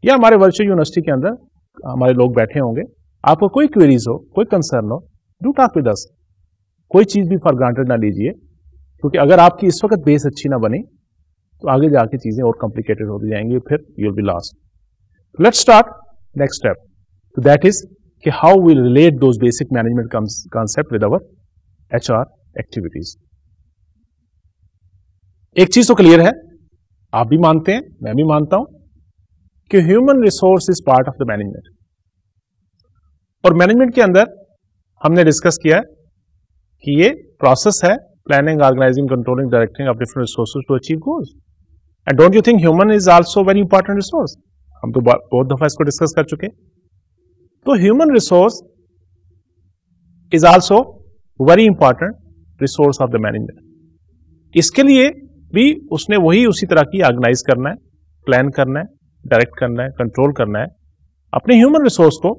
या हमारे वर्चुअल यूनिवर्सिटी के अंदर, हमारे लोग बैठे होंगे, आपको कोई क्वेरीज हो, कोई कंसर्न हो डू टॉक विद अस कोई चीज़ भी फॉर ग्रांटेड ना लीजिए, क्योंकि अगर आपकी इस वक्त बेस अच्छी ना बनी तो आगे जाके चीज़ें और कॉम्प्लिकेटेड होती जाएँगी, फिर you'll be last let start next step तो दैट इज़ कि how will relate those basic management concept with our H R activities एक चीज़ तो क्लियर है, आप भी मानते हैं, मैं भी मानता हूँ, कि human resource is part of the management और मैनेजमेंट के अंदर हमने डिस्कस किया है कि ये प्रोसेस है planning organising controlling directing of different resources to achieve goals and don't you think human is also very important resource हम तो बहुत दफ़ा इसको डिस्कस कर चुके तो human resource is also very important resource of the management इसके लिए भी उसने वही उसी तरह की ऑर्गेनाइज करना है प्लान करना है डायरेक्ट करना है कंट्रोल करना है, अपने ह्यूमन रिसोर्स को,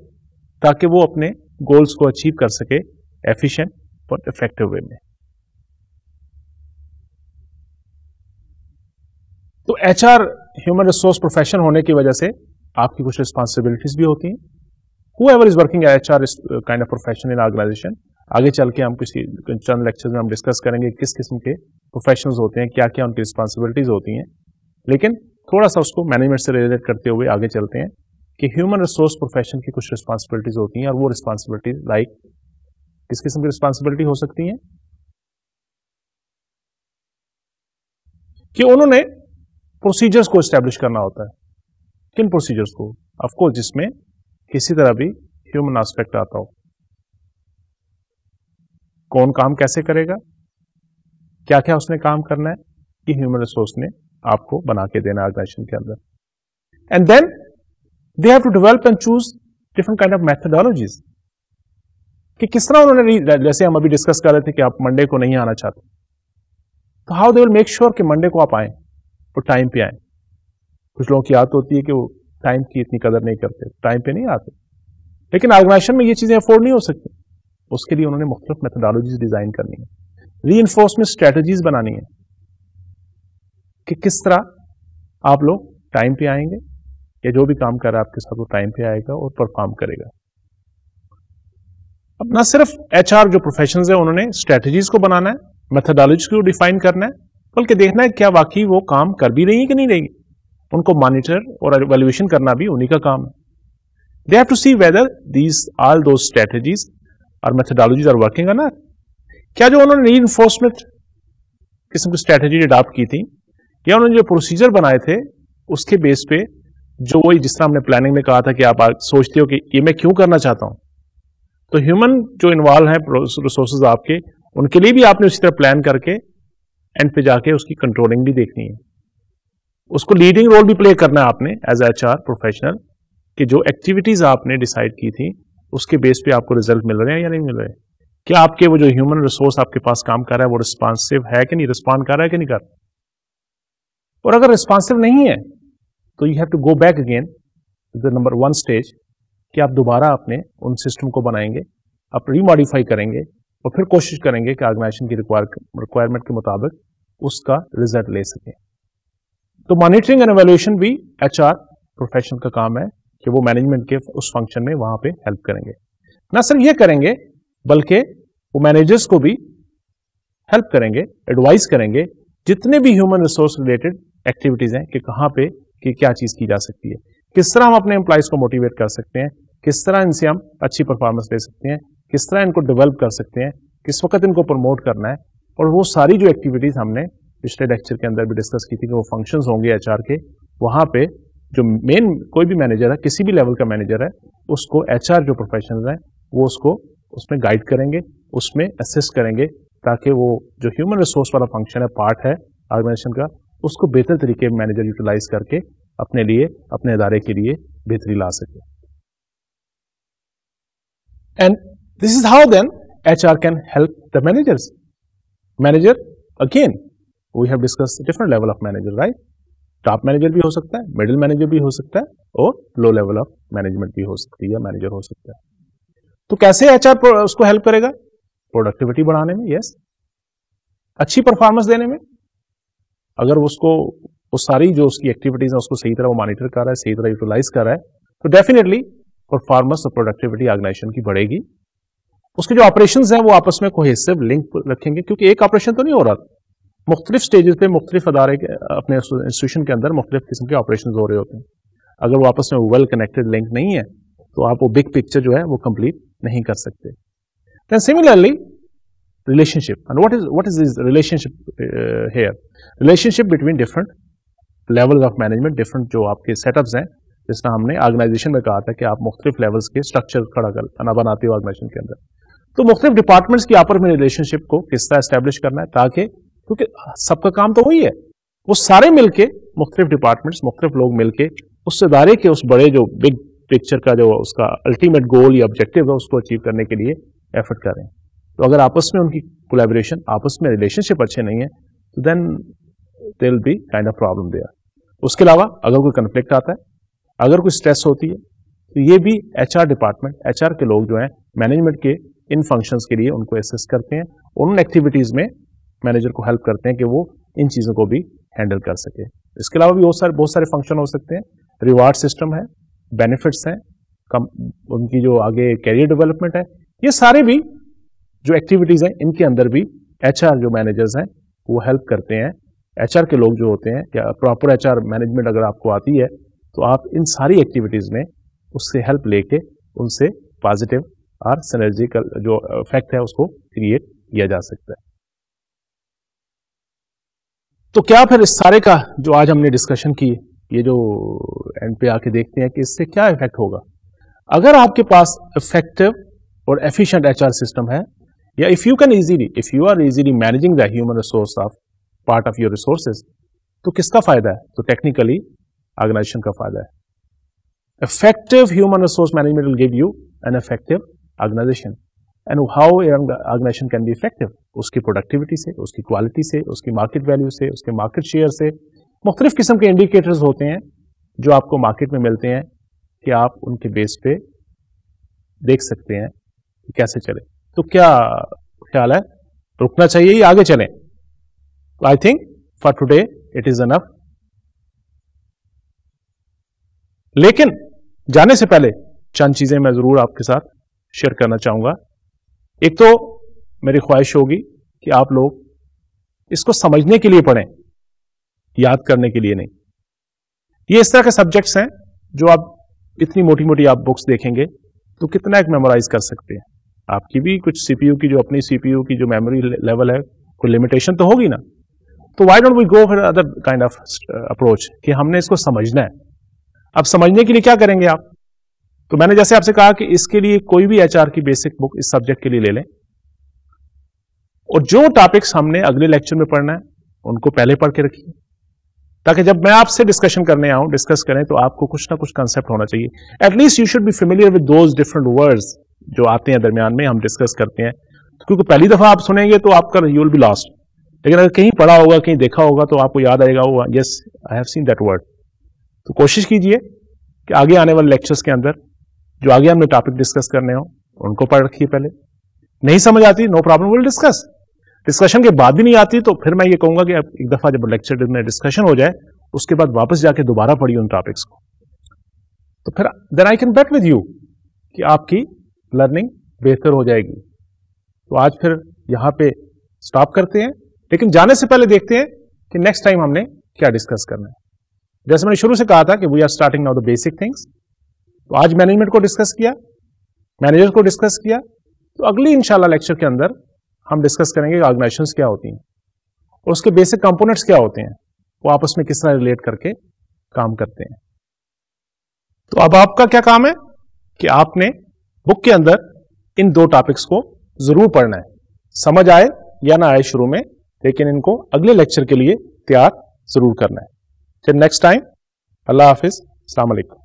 ताकि वो अपने गोल्स को अचीव कर सके एफिशिएंट और इफ़ेक्टिव वे में। तो H R human resource profession होने की वजह से आपकी कुछ रिस्पॉन्सिबिलिटीज भी होती हैं। Whoever is working H R kind of profession in organisation आगे चल के हम किसी, चंद लेक्चर में हम डिस्कस करेंगे किस किस्म के प्रोफेशनल्स होते हैं क्या क्या उनकी रिस्पॉन्सिबिलिटीज होती हैं। लेकिन थोड़ा सा उसको मैनेजमेंट से रिलेट करते हुए आगे चलते हैं कि ह्यूमन रिसोर्स प्रोफेशन की कुछ रिस्पॉन्सिबिलिटीज होती हैं और वो रिस्पॉन्सिबिलिटीज लाइक किस किस्म की रिस्पॉन्सिबिलिटी हो सकती है? कि उन्होंने प्रोसीजर्स को स्टैब्लिश करना होता है। किन प्रोसीजर्स को? ऑफकोर्स जिसमें किसी तरह भी ह्यूमन आस्पेक्ट आता हो। कौन काम कैसे करेगा? क्या क्या उसने काम करना है? कि ह्यूमन रिसोर्स ने आपको बना के देना ऑर्गेनाइजेशन के अंदर। And then they have to develop and choose different kind of methodologies कि किस तरह उन्होंने जैसे हम अभी डिस्कस कर रहे थे कि आप मंडे को नहीं आना चाहते। तो how they will make sure कि मंडे को आप आए? और टाइम पे आए। कुछ लोगों की आदत होती है कि वो टाइम की इतनी कदर नहीं करते। टाइम पे नहीं आते। लेकिन ऑर्गेनाइजेशन में ये चीज़ें अफोर्ड नहीं हो सकती। उसके लिए उन्होंने मुख्तलिफ़ मेथडोलॉजीज डिज़ाइन करनी है। री इन्फोर्समेंट स्ट्रेटेजीज बनानी है। कि किस तरह आप लोग टाइम पे आएँगे, या जो भी काम कर रहा है आपके साथ वो टाइम पे आएगा और परफॉर्म करेगा। अब ना सिर्फ़ एचआर जो प्रोफेशन है, उन्होंने स्ट्रेटजीज को बनाना है मेथडोलॉजी को डिफाइन करना है बल्कि देखना है क्या वाकई वो काम कर भी रही है कि नहीं रही उनको मॉनिटर और एवेल्युएशन करना भी उन्हीं का काम है। They have to see whether these all दो स्ट्रेटजीज और मेथडोलॉजीज आर वर्किंग ना क्या जो उन्होंने री इन्फोर्समेंट किस्म की स्ट्रेटेजी अडॉप्ट की थी, या उन्होंने जो प्रोसीजर बनाए थे, उसके बेस पे जो वही जिस तरह हमने प्लानिंग में कहा था कि आप सोचते हो कि ये मैं क्यों करना चाहता हूँ? तो ह्यूमन जो इन्वॉल्व है रिसोर्सेज आपके, उनके लिए भी आपने उसी तरह प्लान करके एंड पे जाके उसकी कंट्रोलिंग भी देखनी है। उसको लीडिंग रोल भी प्ले करना है आपने एज एच आर प्रोफेशनल कि जो एक्टिविटीज़ आपने डिसाइड की थी, उसके बेस पे आपको रिज़ल्ट मिल रहे हैं या नहीं मिल रहे क्या आपके वो जो ह्यूमन रिसोर्स आपके पास काम कर रहा है, वो रिस्पॉन्सिव है कि नहीं? रिस्पॉन्ड कर रहा है कि नहीं कर और अगर रिस्पॉन्सिव नहीं है तो you have to go back again the number one stage कि आप दोबारा अपने उन सिस्टम को बनाएँगे, आप रीमॉडिफाई करेंगे और फिर कोशिश करेंगे कि ऑर्गेनाइजेशन की रिक्वायरमेंट के मुताबिक उसका रिज़ल्ट ले सके। तो मॉनिटरिंग एंड एवेल्युएशन भी एच प्रोफेशन का काम है कि वो मैनेजमेंट के उस फ़ंक्शन में वहाँ पे हेल्प करेंगे। ना सिर्फ़ ये करेंगे, बल्कि वो मैनेजर्स को भी हेल्प करेंगे एडवाइस करेंगे, जितने भी ह्यूमन रिसोर्स रिलेटेड एक्टिविटीज़ हैं कि कहाँ पे, कि क्या चीज़ की जा सकती है। किस तरह हम अपने एम्प्लॉयज़ को मोटिवेट कर सकते हैं, किस तरह इनसे हम अच्छी परफॉर्मेंस दे सकते हैं किस तरह इनको डेवलप कर सकते हैं, किस वक्त इनको प्रमोट करना है, और वो सारी जो एक्टिविटीज़ हमने पिछले लेक्चर के अंदर भी डिस्कस की थी कि वो फ़ंक्शंस होंगे एचआर के, वहाँ पे जो मेन कोई भी मैनेजर है, किसी भी लेवल का मैनेजर है, उसको एचआर जो प्रोफेशनल है, वो उसको उसमें गाइड करेंगे, उसमें असिस्ट करेंगे, ताकि वो जो ह्यूमन रिसोर्स वाला फ़ंक्शन है पार्ट है ऑर्गेनाइजेशन का, उसको बेहतर तरीके मैनेजर यूटिलाइज करके अपने लिए, अपने इदारे के लिए बेहतरी ला सके। And is how then H R can help the managers manager again we have discuss different level of manager right top manager भी हो सकता है मिडिल मैनेजर भी हो सकता है, और लो लेवल ऑफ़ मैनेजमेंट भी हो सकती है मैनेजर हो सकता है। तो कैसे एच आर उसको हेल्प करेगा? प्रोडक्टिविटी बढ़ाने में यस अच्छी परफॉर्मेंस देने में। अगर उसको वो सारी जो उसकी एक्टिविटीज़ है, उसको सही तरह वो मॉनिटर कर रहा है, सही तरह यूटिलाइज कर रहा है तो डेफिनेटली परफॉर्मेंस और प्रोडक्टिविटी ऑर्गेनाइजेशन की बढ़ेगी। उसके जो ऑपरेशन है, वो आपस में कोहेसिव लिंक रखेंगे, क्योंकि एक ऑपरेशन तो नहीं हो रहा। मुख्तलिफ़ स्टेजेस पे मुख्तलिफ़ अदारे के, अपने इंस्टीट्यूशन के अंदर मुख्तलिफ़ किस्म के ऑपरेशन हो रहे होते हैं। अगर वो आपस में वेल कनेक्टेड लिंक नहीं है तो आप वो बिग पिक्चर जो है, वो कंप्लीट नहीं कर सकते। Similarly relationship and what is what is this relationship here relationship between different levels of management different जो आपके सेटअप्स हैं जिस हमने ऑर्गेनाइजेशन में कहा था कि आप मुख्तलिफ़ लेवल्स के स्ट्रक्चर खड़ा कर बनाते हो ऑर्गेनाइजेशन के अंदर। तो मुख्तलिफ़ डिपार्टमेंट्स की आपस में रिलेशनशिप को किस तरह स्टैब्लिश करना है, ताकि, क्योंकि सबका काम तो वही है। वो सारे मिलके, मुख्तलिफ़ डिपार्टमेंट्स मुख्तलिफ़ लोग मिलके, उस इदारे के उस बड़े जो बिग पिक्चर का जो उसका अल्टीमेट गोल या ऑब्जेक्टिव है, उसको अचीव करने के लिए एफर्ट करें तो अगर आपस में उनकी कोलेबोरेशन आपस में रिलेशनशिप अच्छे नहीं है तो then there be kind of problem there उसके अलावा अगर कोई कंफ्लिक्ट आता है, अगर कोई स्ट्रेस होती है तो ये भी एचआर डिपार्टमेंट एच के लोग जो हैं मैनेजमेंट के इन फ़ंक्शंस के लिए उनको एसेस करते हैं। और उन एक्टिविटीज़ में मैनेजर को हेल्प करते हैं कि वो इन चीज़ों को भी हैंडल कर सके। इसके अलावा भी बहुत सारे बहुत सारे फ़ंक्शन हो सकते हैं। रिवार्ड सिस्टम है बेनिफिट्स हैं, कम, उनकी जो आगे कैरियर डेवलपमेंट है, ये सारे भी जो एक्टिविटीज़ हैं, इनके अंदर भी एचआर जो मैनेजर्स हैं, वो हेल्प करते हैं। एचआर के लोग जो होते हैं क्या प्रॉपर एचआर मैनेजमेंट अगर आपको आती है तो आप इन सारी एक्टिविटीज़ में उससे हेल्प लेके उनसे पॉजिटिव और सनर्जिकल जो इफ़ेक्ट है, उसको क्रिएट किया जा सकता है। तो क्या फिर इस सारे का जो आज हमने डिस्कशन की, ये जो एंड पे आके देखते हैं कि इससे क्या इफ़ेक्ट होगा? अगर आपके पास इफ़ेक्टिव और एफिशिएंट एचआर सिस्टम है, या if you can easily if you are easily managing the human resource of part of your resources तो किसका फ़ायदा है? तो टेक्निकली ऑर्गेनाइजेशन का फ़ायदा है। Effective human resource management will give you an effective organisation and how organisation can be effective उसकी प्रोडक्टिविटी से, उसकी क्वालिटी से, उसकी मार्केट वैल्यू से, उसके मार्केट शेयर से। मुख्तलिफ़ किस्म के इंडिकेटर्स होते हैं जो आपको मार्केट में मिलते हैं कि आप उनके बेस पे देख सकते हैं कि कैसे चले। तो क्या ख्याल है? रुकना चाहिए या आगे चलें? I think for today it is enough लेकिन जाने से पहले चंद चीज़ें मैं ज़रूर आपके साथ शेयर करना चाहूँगा। एक तो मेरी ख्वाहिश होगी कि आप लोग इसको समझने के लिए पढ़ें, याद करने के लिए नहीं। ये इस तरह के सब्जेक्ट्स हैं जो आप इतनी मोटी मोटी आप बुक्स देखेंगे तो कितना एक मेमोराइज कर सकते हैं। आपकी भी कुछ सीपीयू की, जो अपनी सीपीयू की जो मेमोरी लेवल है, कोई लिमिटेशन तो होगी ना? तो why don't we go for other kind of approach कि हमने इसको समझना है। अब समझने के लिए क्या करेंगे आप? तो मैंने जैसे आपसे कहा कि इसके लिए कोई भी एचआर की बेसिक बुक इस सब्जेक्ट के लिए ले लें। और जो टॉपिक्स हमने अगले लेक्चर में पढ़ना है, उनको पहले पढ़ के रखिए। ताकि जब मैं आपसे डिस्कशन करने आऊँ डिस्कस करें तो आपको कुछ ना कुछ कंसेप्ट होना चाहिए। At least you should be familiar with those different words जो आते हैं दरमियान में, हम डिस्कस करते हैं। तो क्योंकि पहली दफ़ा आप सुनेंगे तो आपका यू विल बी लॉस्ट लेकिन अगर कहीं पढ़ा होगा, कहीं देखा होगा तो आपको याद आएगा वो yes I have seen that word तो कोशिश कीजिए कि आगे आने वाले लेक्चर्स के अंदर जो आगे हमने टॉपिक डिस्कस करने हो, उनको पढ़ रखिए पहले। नहीं समझ आती no problem will discuss discussion के बाद भी नहीं आती तो फिर मैं ये कहूँगा कि एक दफ़ा जब लेक्चर में डिस्कशन हो जाए, उसके बाद वापस जाके दोबारा पढ़िए उन टॉपिक्स को। तो फिर then I can bet with you कि आपकी लर्निंग बेहतर हो जाएगी। तो आज फिर यहाँ पे स्टॉप करते हैं, लेकिन जाने से पहले देखते हैं कि नेक्स्ट टाइम हमने क्या डिस्कस करना है। जैसे मैंने शुरू से कहा था कि we are starting now the basic things तो आज मैनेजमेंट को डिस्कस किया मैनेजर को डिस्कस किया तो अगली इंशाल्लाह लेक्चर के अंदर हम डिस्कस करेंगे ऑर्गेनाइजेशन क्या होती हैं, और उसके बेसिक कंपोनेंट्स क्या होते हैं, वो आपस में किस तरह रिलेट करके काम करते हैं। तो अब आपका क्या काम है कि आपने बुक के अंदर इन दो टॉपिक्स को ज़रूर पढ़ना है। समझ आए या ना आए शुरू में, लेकिन इनको अगले लेक्चर के लिए तैयार ज़रूर करना है। फिर नेक्स्ट टाइम अल्लाह हाफिज अलैक्म